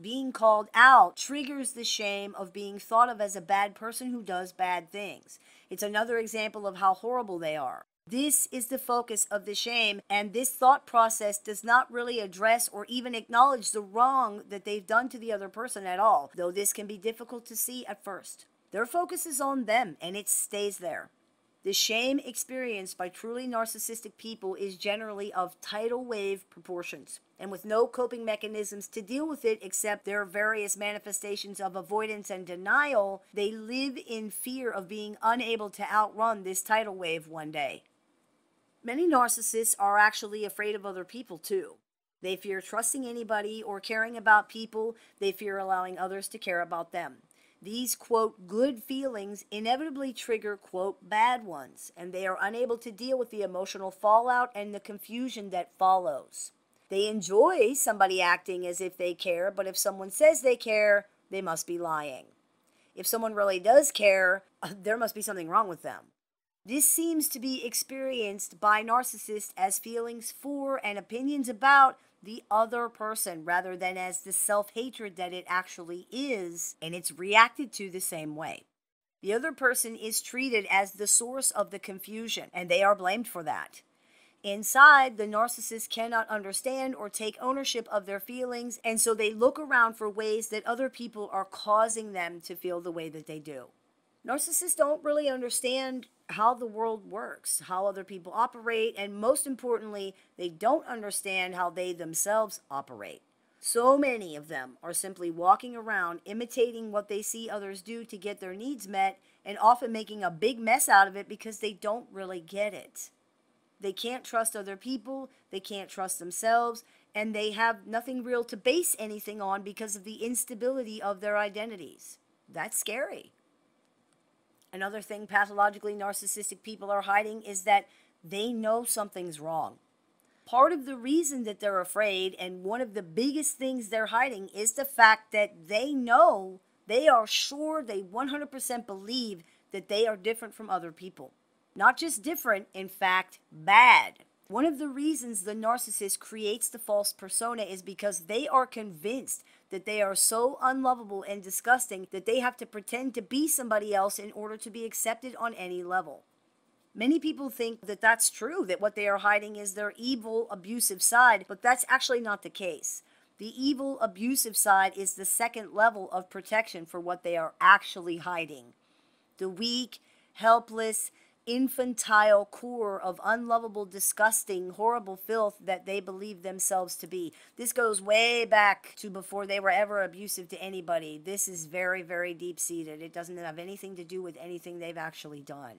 Being called out triggers the shame of being thought of as a bad person who does bad things. It's another example of how horrible they are. This is the focus of the shame, and this thought process does not really address or even acknowledge the wrong that they've done to the other person at all, though this can be difficult to see at first. Their focus is on them, and it stays there. The shame experienced by truly narcissistic people is generally of tidal wave proportions, and with no coping mechanisms to deal with it except their various manifestations of avoidance and denial, they live in fear of being unable to outrun this tidal wave one day. Many narcissists are actually afraid of other people too. They fear trusting anybody or caring about people, they fear allowing others to care about them. These, quote, good feelings inevitably trigger, quote, bad ones, and they are unable to deal with the emotional fallout and the confusion that follows. They enjoy somebody acting as if they care, but if someone says they care, they must be lying. If someone really does care, there must be something wrong with them. This seems to be experienced by narcissists as feelings for and opinions about the other person rather than as the self hatred that it actually is, and it's reacted to the same way. The other person is treated as the source of the confusion, and they are blamed for that. Inside, the narcissist cannot understand or take ownership of their feelings, and so they look around for ways that other people are causing them to feel the way that they do. Narcissists don't really understand how the world works, how other people operate, and most importantly, they don't understand how they themselves operate. So many of them are simply walking around imitating what they see others do to get their needs met and often making a big mess out of it because they don't really get it. They can't trust other people, they can't trust themselves, and they have nothing real to base anything on because of the instability of their identities. That's scary. Another thing pathologically narcissistic people are hiding is that they know something's wrong. Part of the reason that they're afraid, and one of the biggest things they're hiding, is the fact that they know, they are sure, they 100% believe that they are different from other people. Not just different, in fact, bad. One of the reasons the narcissist creates the false persona is because they are convinced that they are so unlovable and disgusting that they have to pretend to be somebody else in order to be accepted on any level. Many people think that that's true, that what they are hiding is their evil, abusive side, but that's actually not the case. The evil, abusive side is the second level of protection for what they are actually hiding. The weak, helpless, infantile core of unlovable, disgusting, horrible filth that they believe themselves to be. This goes way back to before they were ever abusive to anybody. This is very, very deep seated. It doesn't have anything to do with anything they've actually done.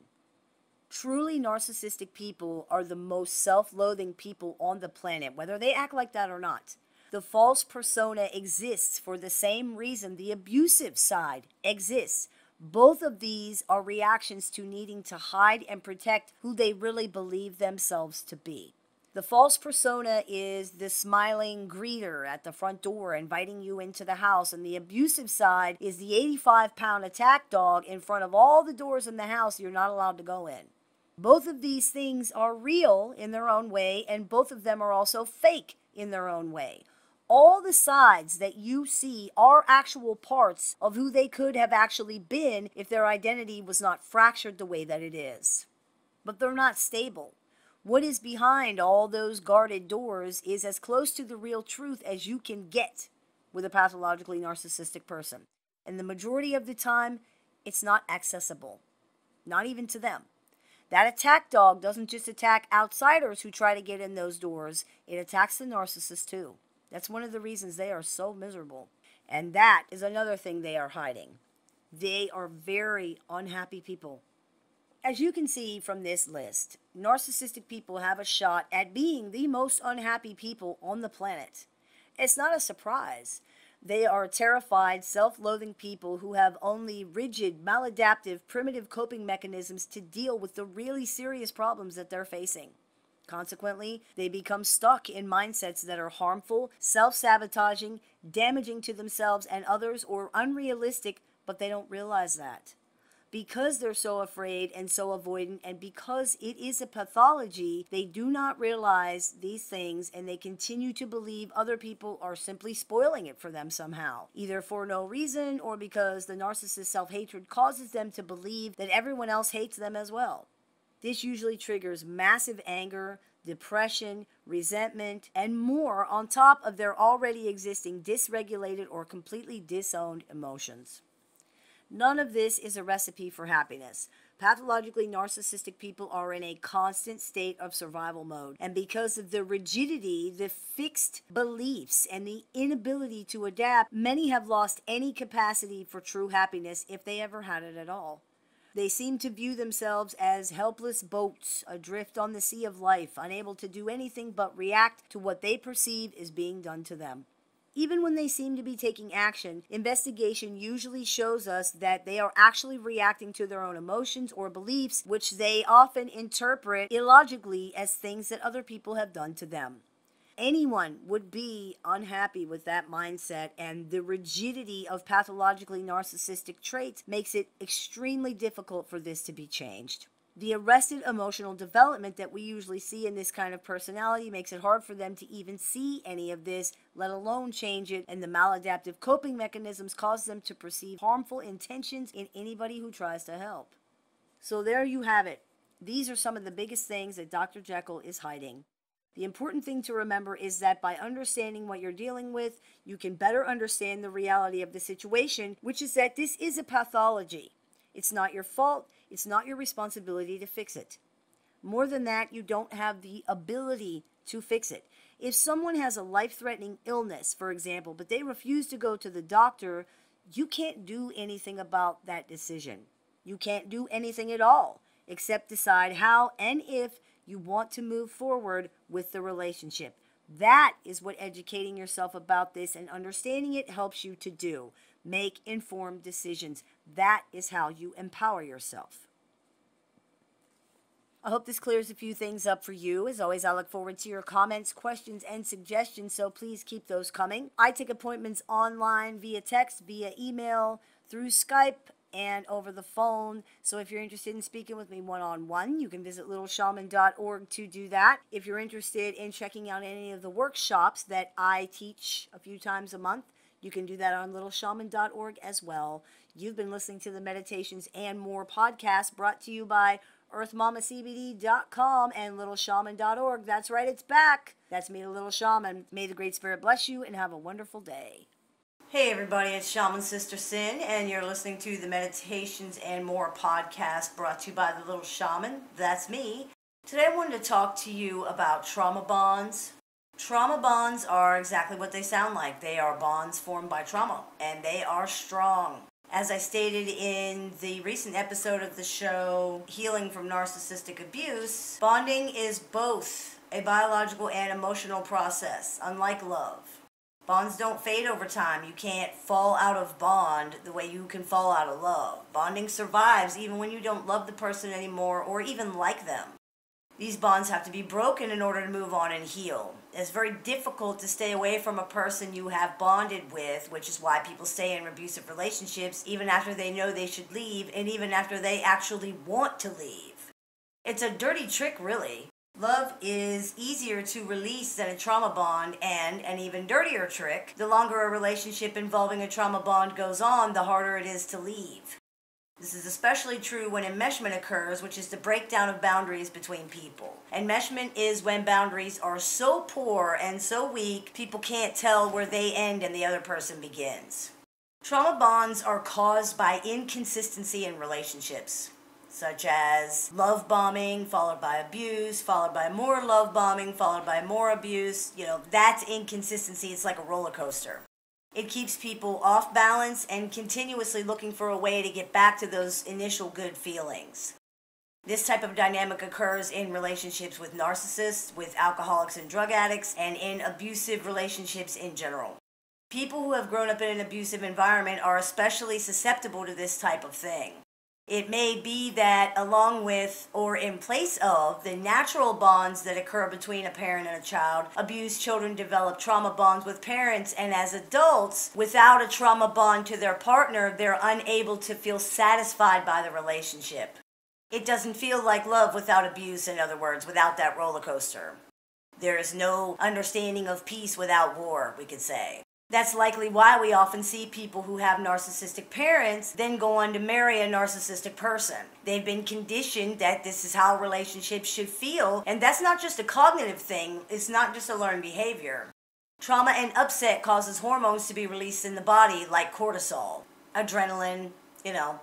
Truly narcissistic people are the most self loathing people on the planet, whether they act like that or not. The false persona exists for the same reason the abusive side exists both of these are reactions to needing to hide and protect who they really believe themselves to be. The false persona is the smiling greeter at the front door inviting you into the house, and the abusive side is the 85 pound attack dog in front of all the doors in the house you're not allowed to go in. Both of these things are real in their own way, and both of them are also fake in their own way all the sides that you see are actual parts of who they could have actually been if their identity was not fractured the way that it is. But they're not stable. What is behind all those guarded doors is as close to the real truth as you can get with a pathologically narcissistic person. And the majority of the time, it's not accessible, not even to them. That attack dog doesn't just attack outsiders who try to get in those doors, it attacks the narcissist too. That's one of the reasons they are so miserable. And that is another thing they are hiding. They are very unhappy people. As you can see from this list, narcissistic people have a shot at being the most unhappy people on the planet. It's not a surprise. They are terrified, self loathing people who have only rigid, maladaptive, primitive coping mechanisms to deal with the really serious problems that they're facing. Consequently, they become stuck in mindsets that are harmful, self sabotaging, damaging to themselves and others, or unrealistic, but they don't realize that. Because they're so afraid and so avoidant, and because it is a pathology, they do not realize these things and they continue to believe other people are simply spoiling it for them somehow, either for no reason or because the narcissist's self hatred causes them to believe that everyone else hates them as well. This usually triggers massive anger, depression, resentment, and more on top of their already existing dysregulated or completely disowned emotions. None of this is a recipe for happiness. Pathologically narcissistic people are in a constant state of survival mode. And because of the rigidity, the fixed beliefs, and the inability to adapt, many have lost any capacity for true happiness if they ever had it at all. They seem to view themselves as helpless boats adrift on the sea of life, unable to do anything but react to what they perceive is being done to them. Even when they seem to be taking action, investigation usually shows us that they are actually reacting to their own emotions or beliefs, which they often interpret illogically as things that other people have done to them anyone would be unhappy with that mindset and the rigidity of pathologically narcissistic traits makes it extremely difficult for this to be changed. The arrested emotional development that we usually see in this kind of personality makes it hard for them to even see any of this, let alone change it, and the maladaptive coping mechanisms cause them to perceive harmful intentions in anybody who tries to help. So there you have it. These are some of the biggest things that Dr. Jekyll is hiding. The important thing to remember is that by understanding what you're dealing with, you can better understand the reality of the situation, which is that this is a pathology. It's not your fault, it's not your responsibility to fix it. More than that, you don't have the ability to fix it. If someone has a life threatening illness, for example, but they refuse to go to the doctor, you can't do anything about that decision. You can't do anything at all except decide how and if You want to move forward with the relationship. That is what educating yourself about this and understanding it helps you to do. Make informed decisions. That is how you empower yourself. I hope this clears a few things up for you. As always, I look forward to your comments, questions, and suggestions, so please keep those coming. I take appointments online via text, via email, through Skype, and over the phone. So if you're interested in speaking with me one on one, you can visit littleshaman.org to do that. If you're interested in checking out any of the workshops that I teach a few times a month, you can do that on littleshaman.org as well. You've been listening to the Meditations and More podcast brought to you by earthmamacbd.com and littleshaman.org. That's right, it's back. That's me, the Little Shaman. May the Great Spirit bless you and have a wonderful day. Hey everybody, it's Shaman Sister Sin, and you're listening to the Meditations and More podcast brought to you by the Little Shaman. That's me. Today I wanted to talk to you about trauma bonds. Trauma bonds are exactly what they sound like. They are bonds formed by trauma, and they are strong. As I stated in the recent episode of the show, Healing from Narcissistic Abuse, bonding is both a biological and emotional process, unlike love. Bonds don't fade over time. You can't fall out of bond the way you can fall out of love. Bonding survives even when you don't love the person anymore or even like them. These bonds have to be broken in order to move on and heal. It's very difficult to stay away from a person you have bonded with, which is why people stay in abusive relationships even after they know they should leave and even after they actually want to leave. It's a dirty trick, really. Love is easier to release than a trauma bond, and an even dirtier trick. The longer a relationship involving a trauma bond goes on, the harder it is to leave. This is especially true when enmeshment occurs, which is the breakdown of boundaries between people. Enmeshment is when boundaries are so poor and so weak, people can't tell where they end and the other person begins. Trauma bonds are caused by inconsistency in relationships, such as love bombing, followed by abuse, followed by more love bombing, followed by more abuse. You know, that's inconsistency. It's like a roller coaster. It keeps people off balance and continuously looking for a way to get back to those initial good feelings. This type of dynamic occurs in relationships with narcissists, with alcoholics and drug addicts, and in abusive relationships in general. People who have grown up in an abusive environment are especially susceptible to this type of thing. It may be that, along with or in place of the natural bonds that occur between a parent and a child, abused children develop trauma bonds with parents, and as adults, without a trauma bond to their partner, they're unable to feel satisfied by the relationship. It doesn't feel like love without abuse, in other words, without that roller coaster. There is no understanding of peace without war, we could say. That's likely why we often see people who have narcissistic parents then go on to marry a narcissistic person. They've been conditioned that this is how relationships should feel, and that's not just a cognitive thing, it's not just a learned behavior. Trauma and upset causes hormones to be released in the body like cortisol, adrenaline, you know.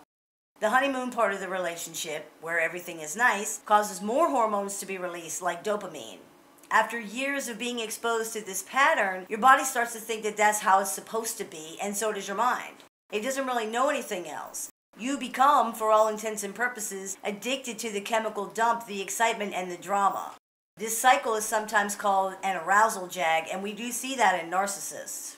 The honeymoon part of the relationship, where everything is nice, causes more hormones to be released like dopamine after years of being exposed to this pattern, your body starts to think that that's how it's supposed to be, and so does your mind. It doesn't really know anything else. You become, for all intents and purposes, addicted to the chemical dump, the excitement, and the drama. This cycle is sometimes called an arousal jag, and we do see that in narcissists.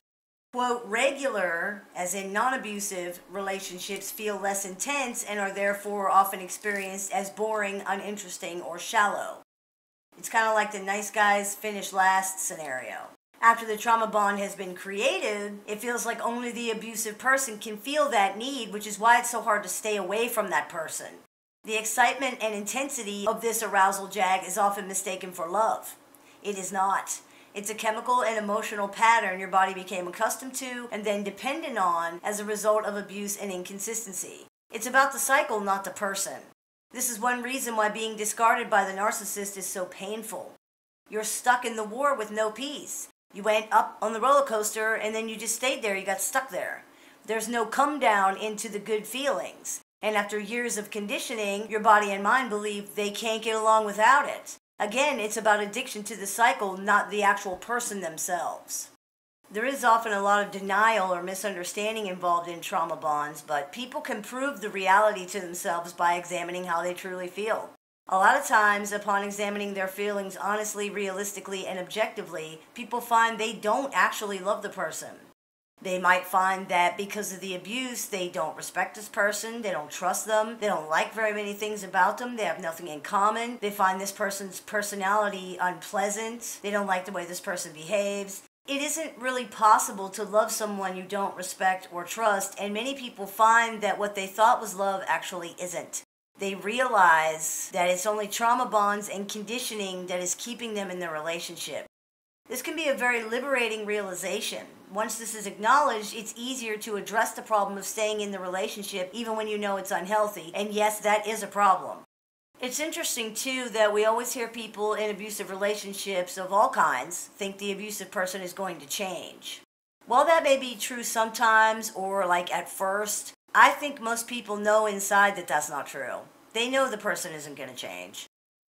Quote, regular, as in non abusive, relationships feel less intense and are therefore often experienced as boring, uninteresting, or shallow. It's kind of like the nice guys finish last scenario. After the trauma bond has been created, it feels like only the abusive person can feel that need, which is why it's so hard to stay away from that person. The excitement and intensity of this arousal jag is often mistaken for love. It is not. It's a chemical and emotional pattern your body became accustomed to and then dependent on as a result of abuse and inconsistency. It's about the cycle, not the person. This is one reason why being discarded by the narcissist is so painful. You're stuck in the war with no peace. You went up on the roller coaster and then you just stayed there. You got stuck there. There's no come down into the good feelings. And after years of conditioning, your body and mind believe they can't get along without it. Again, it's about addiction to the cycle, not the actual person themselves. There is often a lot of denial or misunderstanding involved in trauma bonds, but people can prove the reality to themselves by examining how they truly feel. A lot of times, upon examining their feelings honestly, realistically, and objectively, people find they don't actually love the person. They might find that because of the abuse, they don't respect this person, they don't trust them, they don't like very many things about them, they have nothing in common, they find this person's personality unpleasant, they don't like the way this person behaves. It isn't really possible to love someone you don't respect or trust, and many people find that what they thought was love actually isn't they realize that it's only trauma bonds and conditioning that is keeping them in their relationship. This can be a very liberating realization. Once this is acknowledged, it's easier to address the problem of staying in the relationship even when you know it's unhealthy. And yes, that is a problem. It's interesting too that we always hear people in abusive relationships of all kinds think the abusive person is going to change. While that may be true sometimes or like at first, I think most people know inside that that's not true. They know the person isn't going to change.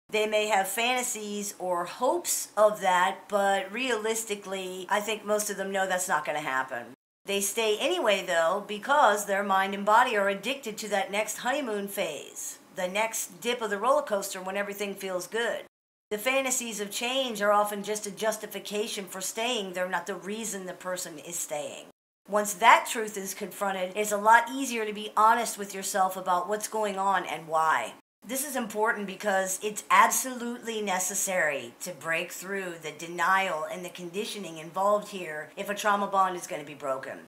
They may have fantasies or hopes of that, but realistically, I think most of them know that's not going to happen. They stay anyway, though, because their mind and body are addicted to that next honeymoon phase, the next dip of the roller coaster when everything feels good. The fantasies of change are often just a justification for staying, they're not the reason the person is staying. Once that truth is confronted, it's a lot easier to be honest with yourself about what's going on and why. This is important because it's absolutely necessary to break through the denial and the conditioning involved here if a trauma bond is going to be broken.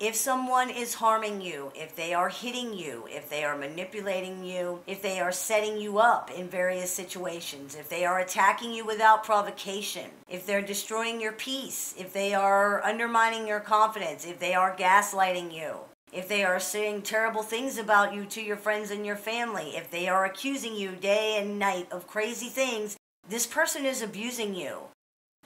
If someone is harming you, if they are hitting you, if they are manipulating you, if they are setting you up in various situations, if they are attacking you without provocation, if they're destroying your peace, if they are undermining your confidence, if they are gaslighting you, if they are saying terrible things about you to your friends and your family, if they are accusing you day and night of crazy things, this person is abusing you.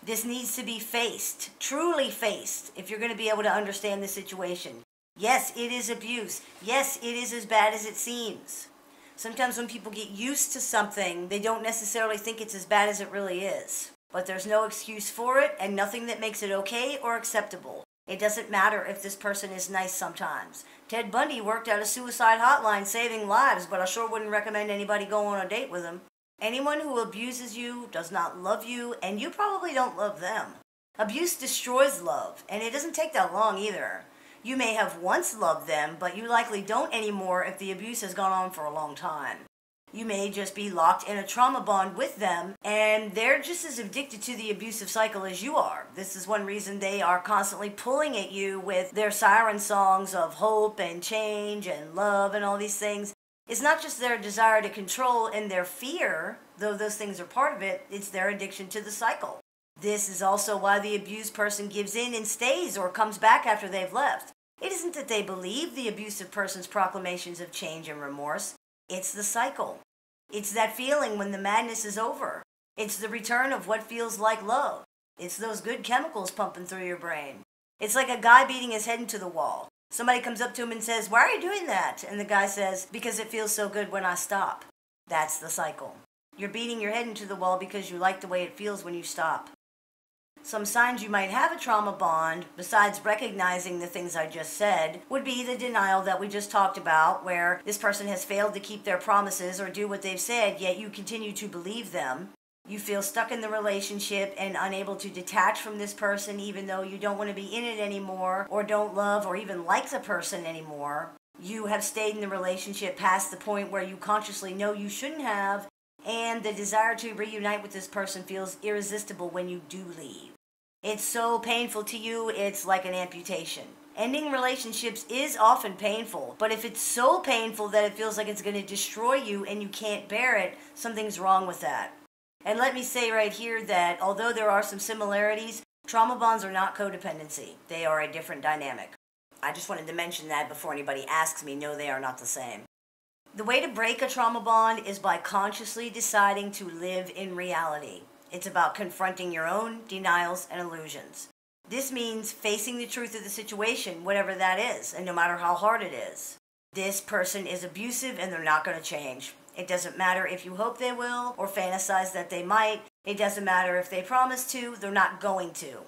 This needs to be faced, truly faced, if you're going to be able to understand the situation. Yes, it is abuse. Yes, it is as bad as it seems. Sometimes when people get used to something, they don't necessarily think it's as bad as it really is. But there's no excuse for it and nothing that makes it okay or acceptable. It doesn't matter if this person is nice sometimes. Ted Bundy worked at a suicide hotline saving lives, but I sure wouldn't recommend anybody go on a date with him. Anyone who abuses you does not love you, and you probably don't love them. Abuse destroys love, and it doesn't take that long either. You may have once loved them, but you likely don't anymore if the abuse has gone on for a long time. You may just be locked in a trauma bond with them, and they're just as addicted to the abusive cycle as you are. This is one reason they are constantly pulling at you with their siren songs of hope and change and love and all these things. It's not just their desire to control and their fear, though those things are part of it, it's their addiction to the cycle. This is also why the abused person gives in and stays or comes back after they've left. It isn't that they believe the abusive person's proclamations of change and remorse, it's the cycle. It's that feeling when the madness is over. It's the return of what feels like love. It's those good chemicals pumping through your brain. It's like a guy beating his head into the wall. Somebody comes up to him and says, Why are you doing that? And the guy says, Because it feels so good when I stop. That's the cycle. You're beating your head into the wall because you like the way it feels when you stop. Some signs you might have a trauma bond, besides recognizing the things I just said, would be the denial that we just talked about, where this person has failed to keep their promises or do what they've said, yet you continue to believe them. You feel stuck in the relationship and unable to detach from this person even though you don't want to be in it anymore or don't love or even like the person anymore. You have stayed in the relationship past the point where you consciously know you shouldn't have, and the desire to reunite with this person feels irresistible when you do leave. It's so painful to you, it's like an amputation. Ending relationships is often painful, but if it's so painful that it feels like it's going to destroy you and you can't bear it, something's wrong with that. And let me say right here that although there are some similarities, trauma bonds are not codependency. They are a different dynamic. I just wanted to mention that before anybody asks me. No, they are not the same. The way to break a trauma bond is by consciously deciding to live in reality. It's about confronting your own denials and illusions. This means facing the truth of the situation, whatever that is, and no matter how hard it is. This person is abusive and they're not going to change. It doesn't matter if you hope they will or fantasize that they might. It doesn't matter if they promise to, they're not going to.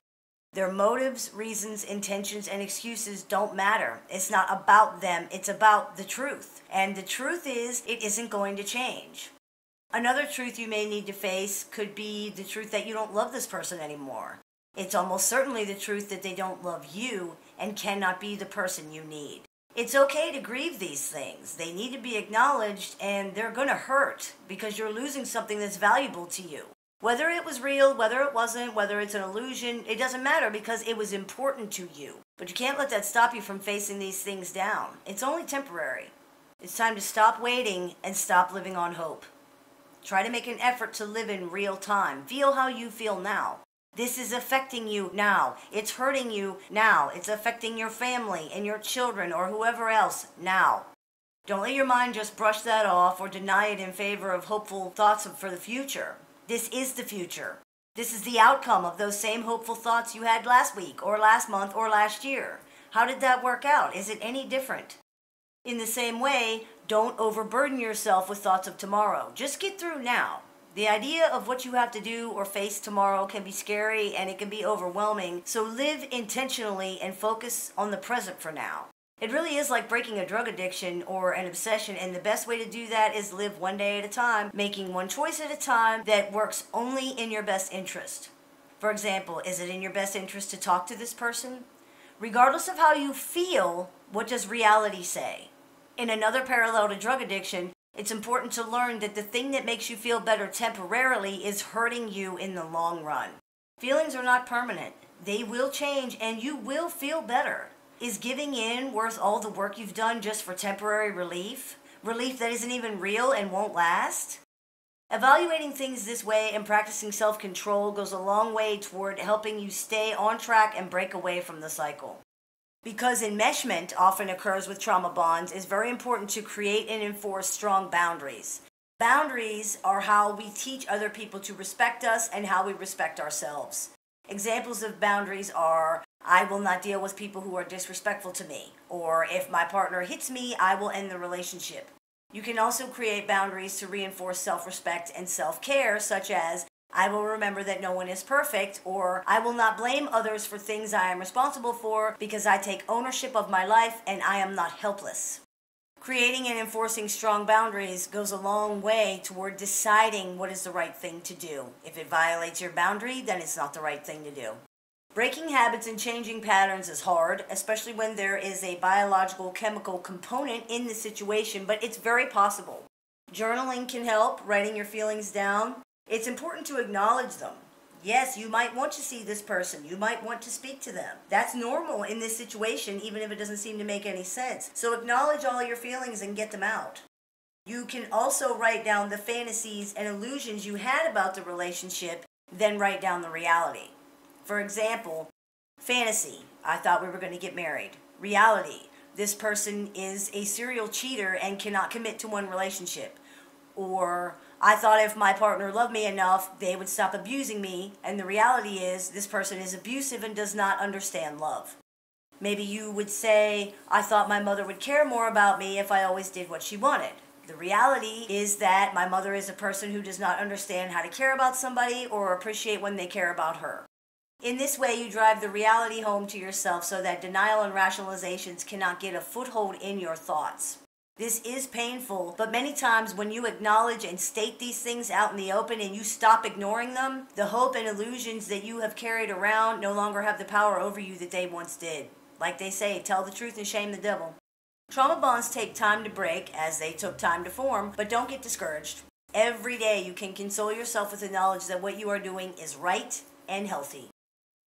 Their motives, reasons, intentions, and excuses don't matter. It's not about them, it's about the truth. And the truth is, it isn't going to change. Another truth you may need to face could be the truth that you don't love this person anymore. It's almost certainly the truth that they don't love you and cannot be the person you need. It's okay to grieve these things. They need to be acknowledged and they're going to hurt because you're losing something that's valuable to you. Whether it was real, whether it wasn't, whether it's an illusion, it doesn't matter because it was important to you. But you can't let that stop you from facing these things down. It's only temporary. It's time to stop waiting and stop living on hope. Try to make an effort to live in real time. Feel how you feel now. This is affecting you now. It's hurting you now. It's affecting your family and your children or whoever else now. Don't let your mind just brush that off or deny it in favor of hopeful thoughts for the future. This is the future. This is the outcome of those same hopeful thoughts you had last week or last month or last year. How did that work out? Is it any different? In the same way, don't overburden yourself with thoughts of tomorrow. Just get through now. The idea of what you have to do or face tomorrow can be scary and it can be overwhelming, so live intentionally and focus on the present for now. It really is like breaking a drug addiction or an obsession, and the best way to do that is live one day at a time, making one choice at a time that works only in your best interest. For example, is it in your best interest to talk to this person? Regardless of how you feel, what does reality say? In another parallel to drug addiction, it's important to learn that the thing that makes you feel better temporarily is hurting you in the long run. Feelings are not permanent. They will change and you will feel better. Is giving in worth all the work you've done just for temporary relief? Relief that isn't even real and won't last? Evaluating things this way and practicing self control goes a long way toward helping you stay on track and break away from the cycle. Because enmeshment often occurs with trauma bonds, it's very important to create and enforce strong boundaries. Boundaries are how we teach other people to respect us and how we respect ourselves. Examples of boundaries are I will not deal with people who are disrespectful to me, or if my partner hits me, I will end the relationship. You can also create boundaries to reinforce self respect and self care, such as I will remember that no one is perfect, or I will not blame others for things I am responsible for because I take ownership of my life and I am not helpless. Creating and enforcing strong boundaries goes a long way toward deciding what is the right thing to do. If it violates your boundary, then it's not the right thing to do. Breaking habits and changing patterns is hard, especially when there is a biological chemical component in the situation, but it's very possible. Journaling can help, writing your feelings down, it's important to acknowledge them. Yes, you might want to see this person. You might want to speak to them. That's normal in this situation, even if it doesn't seem to make any sense. So acknowledge all your feelings and get them out. You can also write down the fantasies and illusions you had about the relationship, then write down the reality. For example, fantasy, I thought we were going to get married. Reality, this person is a serial cheater and cannot commit to one relationship. Or I thought if my partner loved me enough, they would stop abusing me, and the reality is this person is abusive and does not understand love. Maybe you would say, I thought my mother would care more about me if I always did what she wanted. The reality is that my mother is a person who does not understand how to care about somebody or appreciate when they care about her. In this way, you drive the reality home to yourself so that denial and rationalizations cannot get a foothold in your thoughts. This is painful, but many times when you acknowledge and state these things out in the open and you stop ignoring them, the hope and illusions that you have carried around no longer have the power over you that they once did. Like they say, tell the truth and shame the devil. Trauma bonds take time to break, as they took time to form, but don't get discouraged. Every day you can console yourself with the knowledge that what you are doing is right and healthy.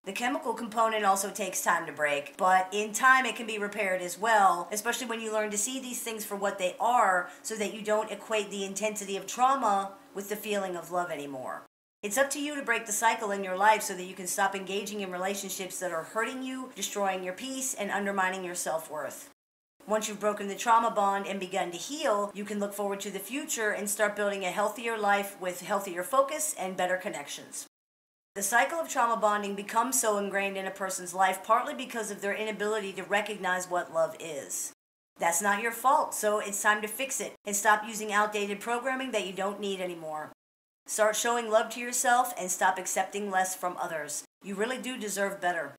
The chemical component also takes time to break, but in time it can be repaired as well, especially when you learn to see these things for what they are so that you don't equate the intensity of trauma with the feeling of love anymore. It's up to you to break the cycle in your life so that you can stop engaging in relationships that are hurting you, destroying your peace, and undermining your self worth. Once you've broken the trauma bond and begun to heal, you can look forward to the future and start building a healthier life with healthier focus and better connections. The cycle of trauma bonding becomes so ingrained in a person's life partly because of their inability to recognize what love is. That's not your fault, so it's time to fix it and stop using outdated programming that you don't need anymore. Start showing love to yourself and stop accepting less from others. You really do deserve better.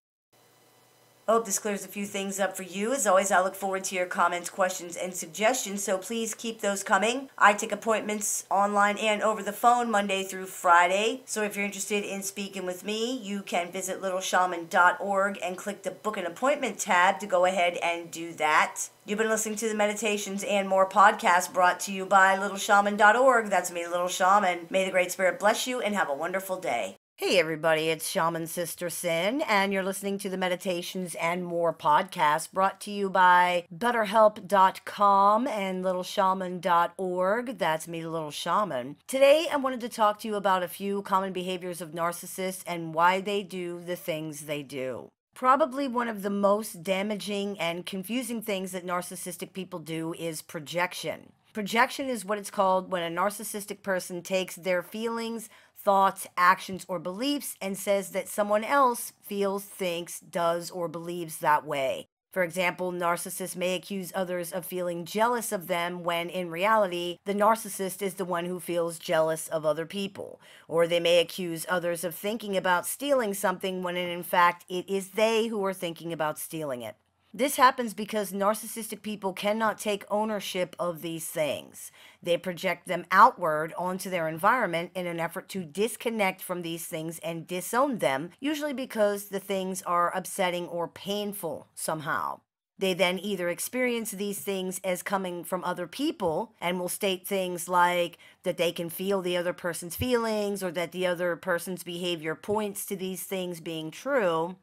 Hope this clears a few things up for you. As always, I look forward to your comments, questions, and suggestions, so please keep those coming. I take appointments online and over the phone Monday through Friday. So if you're interested in speaking with me, you can visit littleshaman.org and click the book an appointment tab to go ahead and do that. You've been listening to the Meditations and More podcast brought to you by littleshaman.org. That's me, Little Shaman. May the Great Spirit bless you and have a wonderful day. Hey, everybody, it's Shaman Sister Sin, and you're listening to the Meditations and More podcast brought to you by BetterHelp.com and LittleShaman.org. That's me, Little Shaman. Today, I wanted to talk to you about a few common behaviors of narcissists and why they do the things they do. Probably one of the most damaging and confusing things that narcissistic people do is projection. Projection is what it's called when a narcissistic person takes their feelings, thoughts, actions, or beliefs and says that someone else feels, thinks, does, or believes that way. For example, narcissists may accuse others of feeling jealous of them when in reality, the narcissist is the one who feels jealous of other people. Or they may accuse others of thinking about stealing something when in fact it is they who are thinking about stealing it. This happens because narcissistic people cannot take ownership of these things. They project them outward onto their environment in an effort to disconnect from these things and disown them, usually because the things are upsetting or painful somehow. They then either experience these things as coming from other people and will state things like that they can feel the other person's feelings or that the other person's behavior points to these things being true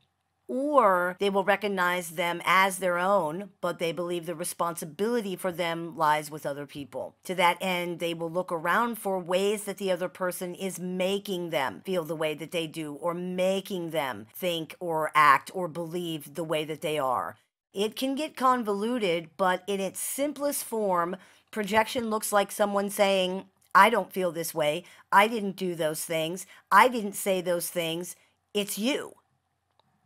or they will recognize them as their own, but they believe the responsibility for them lies with other people. To that end, they will look around for ways that the other person is making them feel the way that they do, or making them think or act or believe the way that they are. It can get convoluted, but in its simplest form, projection looks like someone saying, I don't feel this way. I didn't do those things. I didn't say those things. It's you.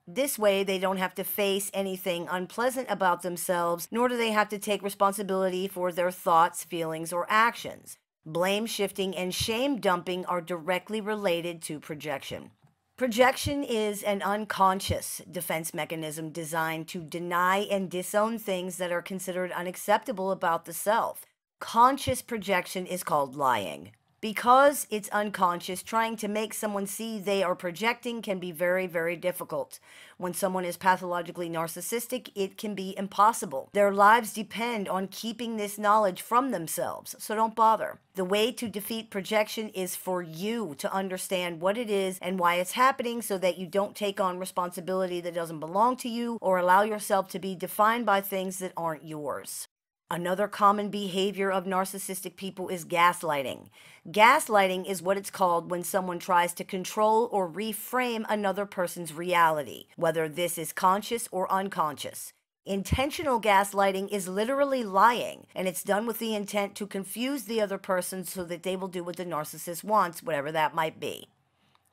This way, they don't have to face anything unpleasant about themselves, nor do they have to take responsibility for their thoughts, feelings, or actions. Blame shifting and shame dumping are directly related to projection. Projection is an unconscious defense mechanism designed to deny and disown things that are considered unacceptable about the self. Conscious projection is called lying. Because it's unconscious, trying to make someone see they are projecting can be very, very difficult. When someone is pathologically narcissistic, it can be impossible. Their lives depend on keeping this knowledge from themselves, so don't bother. The way to defeat projection is for you to understand what it is and why it's happening so that you don't take on responsibility that doesn't belong to you or allow yourself to be defined by things that aren't yours. Another common behavior of narcissistic people is gaslighting. Gaslighting is what it's called when someone tries to control or reframe another person's reality, whether this is conscious or unconscious. Intentional gaslighting is literally lying, and it's done with the intent to confuse the other person so that they will do what the narcissist wants, whatever that might be.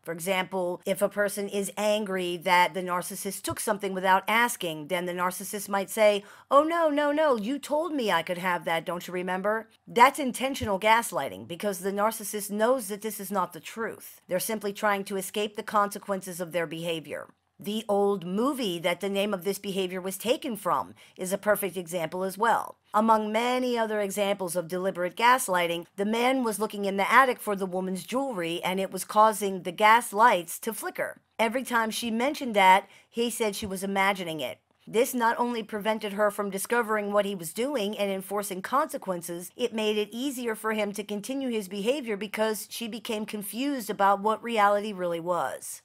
For example, if a person is angry that the narcissist took something without asking, then the narcissist might say, Oh, no, no, no, you told me I could have that, don't you remember? That's intentional gaslighting because the narcissist knows that this is not the truth. They're simply trying to escape the consequences of their behavior. The old movie that the name of this behavior was taken from is a perfect example as well. Among many other examples of deliberate gaslighting, the man was looking in the attic for the woman's jewelry and it was causing the gas lights to flicker. Every time she mentioned that, he said she was imagining it. This not only prevented her from discovering what he was doing and enforcing consequences, it made it easier for him to continue his behavior because she became confused about what reality really was.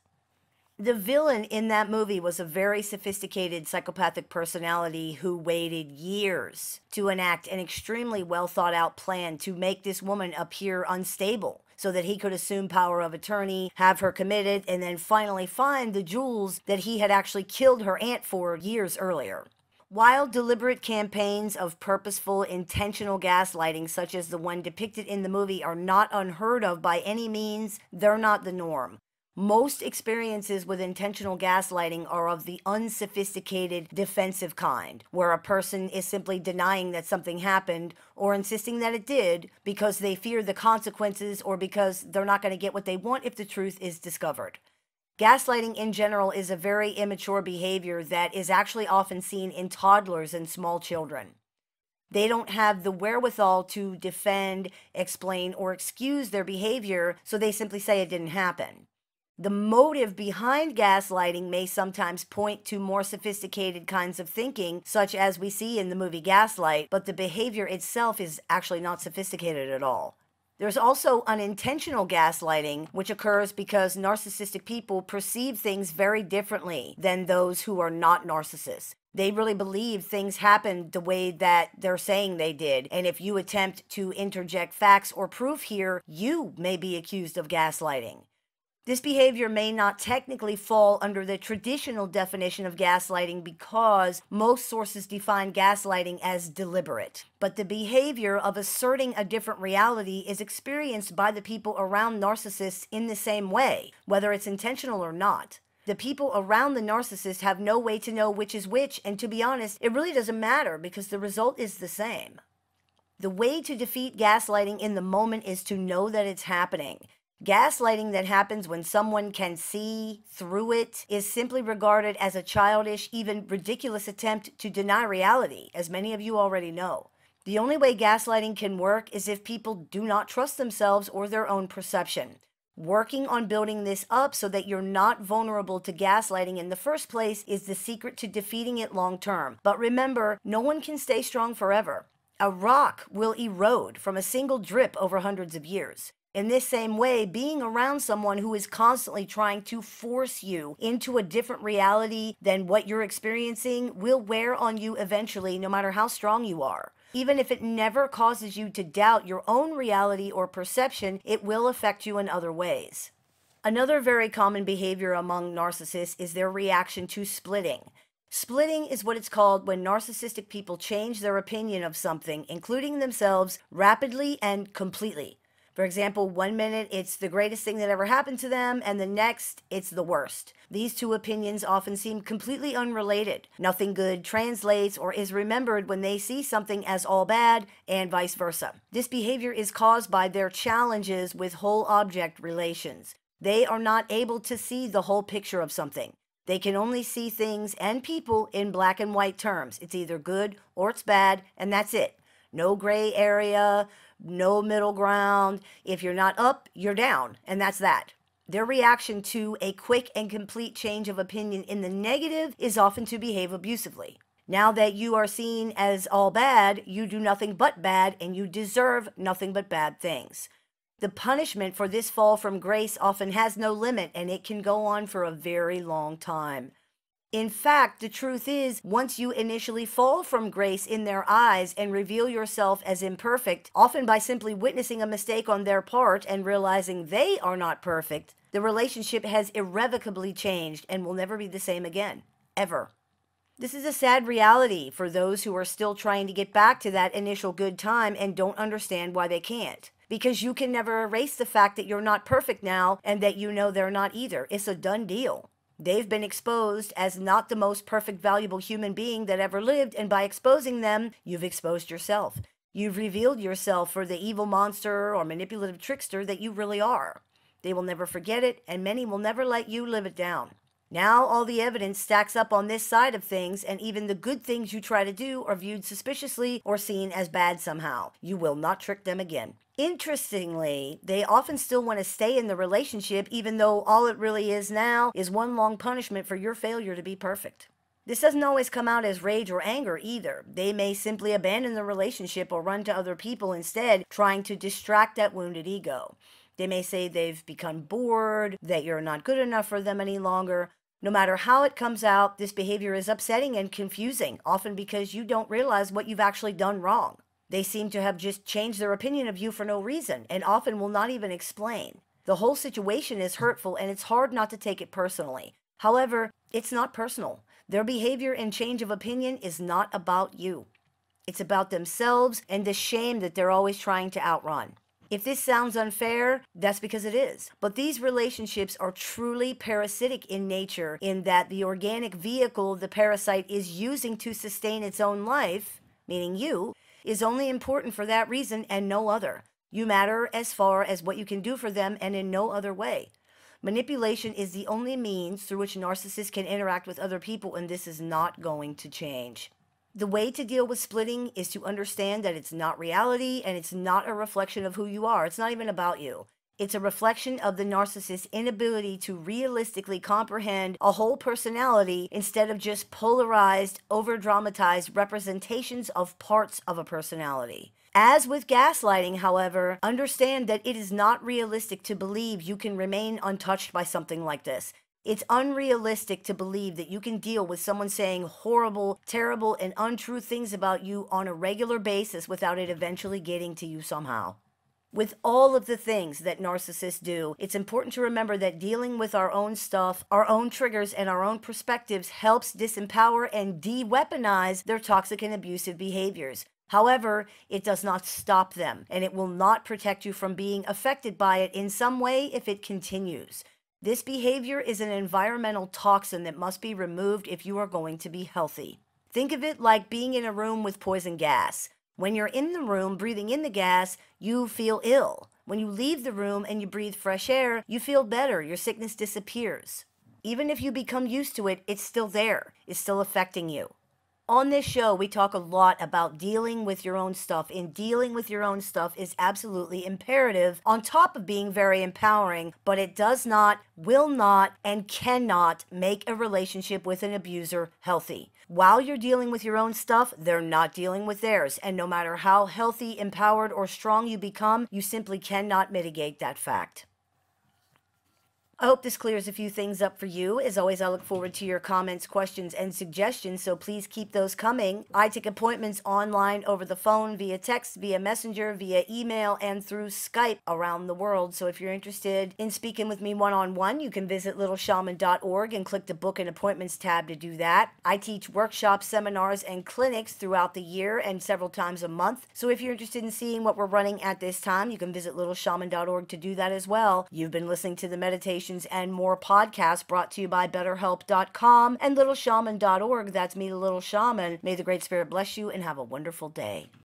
The villain in that movie was a very sophisticated psychopathic personality who waited years to enact an extremely well thought out plan to make this woman appear unstable so that he could assume power of attorney, have her committed, and then finally find the jewels that he had actually killed her aunt for years earlier. While deliberate campaigns of purposeful, intentional gaslighting, such as the one depicted in the movie, are not unheard of by any means, they're not the norm. Most experiences with intentional gaslighting are of the unsophisticated defensive kind, where a person is simply denying that something happened or insisting that it did because they fear the consequences or because they're not going to get what they want if the truth is discovered. Gaslighting in general is a very immature behavior that is actually often seen in toddlers and small children. They don't have the wherewithal to defend, explain, or excuse their behavior, so they simply say it didn't happen. The motive behind gaslighting may sometimes point to more sophisticated kinds of thinking, such as we see in the movie Gaslight, but the behavior itself is actually not sophisticated at all. There's also unintentional gaslighting, which occurs because narcissistic people perceive things very differently than those who are not narcissists. They really believe things happened the way that they're saying they did. And if you attempt to interject facts or proof here, you may be accused of gaslighting. This behavior may not technically fall under the traditional definition of gaslighting because most sources define gaslighting as deliberate. But the behavior of asserting a different reality is experienced by the people around narcissists in the same way, whether it's intentional or not. The people around the narcissist have no way to know which is which, and to be honest, it really doesn't matter because the result is the same. The way to defeat gaslighting in the moment is to know that it's happening. Gaslighting that happens when someone can see through it is simply regarded as a childish, even ridiculous attempt to deny reality, as many of you already know. The only way gaslighting can work is if people do not trust themselves or their own perception. Working on building this up so that you're not vulnerable to gaslighting in the first place is the secret to defeating it long term. But remember, no one can stay strong forever. A rock will erode from a single drip over hundreds of years. In this same way, being around someone who is constantly trying to force you into a different reality than what you're experiencing will wear on you eventually, no matter how strong you are. Even if it never causes you to doubt your own reality or perception, it will affect you in other ways. Another very common behavior among narcissists is their reaction to splitting. Splitting is what it's called when narcissistic people change their opinion of something, including themselves, rapidly and completely. For example, one minute it's the greatest thing that ever happened to them, and the next it's the worst. These two opinions often seem completely unrelated. Nothing good translates or is remembered when they see something as all bad, and vice versa. This behavior is caused by their challenges with whole object relations. They are not able to see the whole picture of something. They can only see things and people in black and white terms. It's either good or it's bad, and that's it. No gray area, no middle ground. If you're not up, you're down, and that's that. Their reaction to a quick and complete change of opinion in the negative is often to behave abusively. Now that you are seen as all bad, you do nothing but bad and you deserve nothing but bad things. The punishment for this fall from grace often has no limit and it can go on for a very long time. In fact, the truth is, once you initially fall from grace in their eyes and reveal yourself as imperfect, often by simply witnessing a mistake on their part and realizing they are not perfect, the relationship has irrevocably changed and will never be the same again. Ever. This is a sad reality for those who are still trying to get back to that initial good time and don't understand why they can't. Because you can never erase the fact that you're not perfect now and that you know they're not either. It's a done deal. They've been exposed as not the most perfect, valuable human being that ever lived, and by exposing them, you've exposed yourself. You've revealed yourself for the evil monster or manipulative trickster that you really are. They will never forget it, and many will never let you live it down. Now all the evidence stacks up on this side of things, and even the good things you try to do are viewed suspiciously or seen as bad somehow. You will not trick them again. Interestingly, they often still want to stay in the relationship, even though all it really is now is one long punishment for your failure to be perfect. This doesn't always come out as rage or anger either. They may simply abandon the relationship or run to other people instead, trying to distract that wounded ego. They may say they've become bored, that you're not good enough for them any longer. No matter how it comes out, this behavior is upsetting and confusing, often because you don't realize what you've actually done wrong. They seem to have just changed their opinion of you for no reason and often will not even explain. The whole situation is hurtful and it's hard not to take it personally. However, it's not personal. Their behavior and change of opinion is not about you. It's about themselves and the shame that they're always trying to outrun. If this sounds unfair, that's because it is. But these relationships are truly parasitic in nature, in that the organic vehicle the parasite is using to sustain its own life, meaning you, is only important for that reason and no other. You matter as far as what you can do for them and in no other way. Manipulation is the only means through which narcissists can interact with other people, and this is not going to change. The way to deal with splitting is to understand that it's not reality and it's not a reflection of who you are. It's not even about you. It's a reflection of the narcissist's inability to realistically comprehend a whole personality instead of just polarized, over dramatized representations of parts of a personality. As with gaslighting, however, understand that it is not realistic to believe you can remain untouched by something like this. It's unrealistic to believe that you can deal with someone saying horrible, terrible, and untrue things about you on a regular basis without it eventually getting to you somehow. With all of the things that narcissists do, it's important to remember that dealing with our own stuff, our own triggers, and our own perspectives helps disempower and de weaponize their toxic and abusive behaviors. However, it does not stop them, and it will not protect you from being affected by it in some way if it continues. This behavior is an environmental toxin that must be removed if you are going to be healthy. Think of it like being in a room with poison gas. When you're in the room breathing in the gas, you feel ill. When you leave the room and you breathe fresh air, you feel better. Your sickness disappears. Even if you become used to it, it's still there. It's still affecting you. On this show, we talk a lot about dealing with your own stuff, and dealing with your own stuff is absolutely imperative on top of being very empowering, but it does not, will not, and cannot make a relationship with an abuser healthy. While you're dealing with your own stuff, they're not dealing with theirs. And no matter how healthy, empowered, or strong you become, you simply cannot mitigate that fact. I hope this clears a few things up for you. As always, I look forward to your comments, questions, and suggestions, so please keep those coming. I take appointments online over the phone, via text, via messenger, via email, and through Skype around the world. So if you're interested in speaking with me one on one, you can visit littleshaman.org and click the book and appointments tab to do that. I teach workshops, seminars, and clinics throughout the year and several times a month. So if you're interested in seeing what we're running at this time, you can visit littleshaman.org to do that as well. You've been listening to the meditation and more podcasts brought to you by BetterHelp.com and LittleShaman.org. That's me, the Little Shaman. May the Great Spirit bless you and have a wonderful day.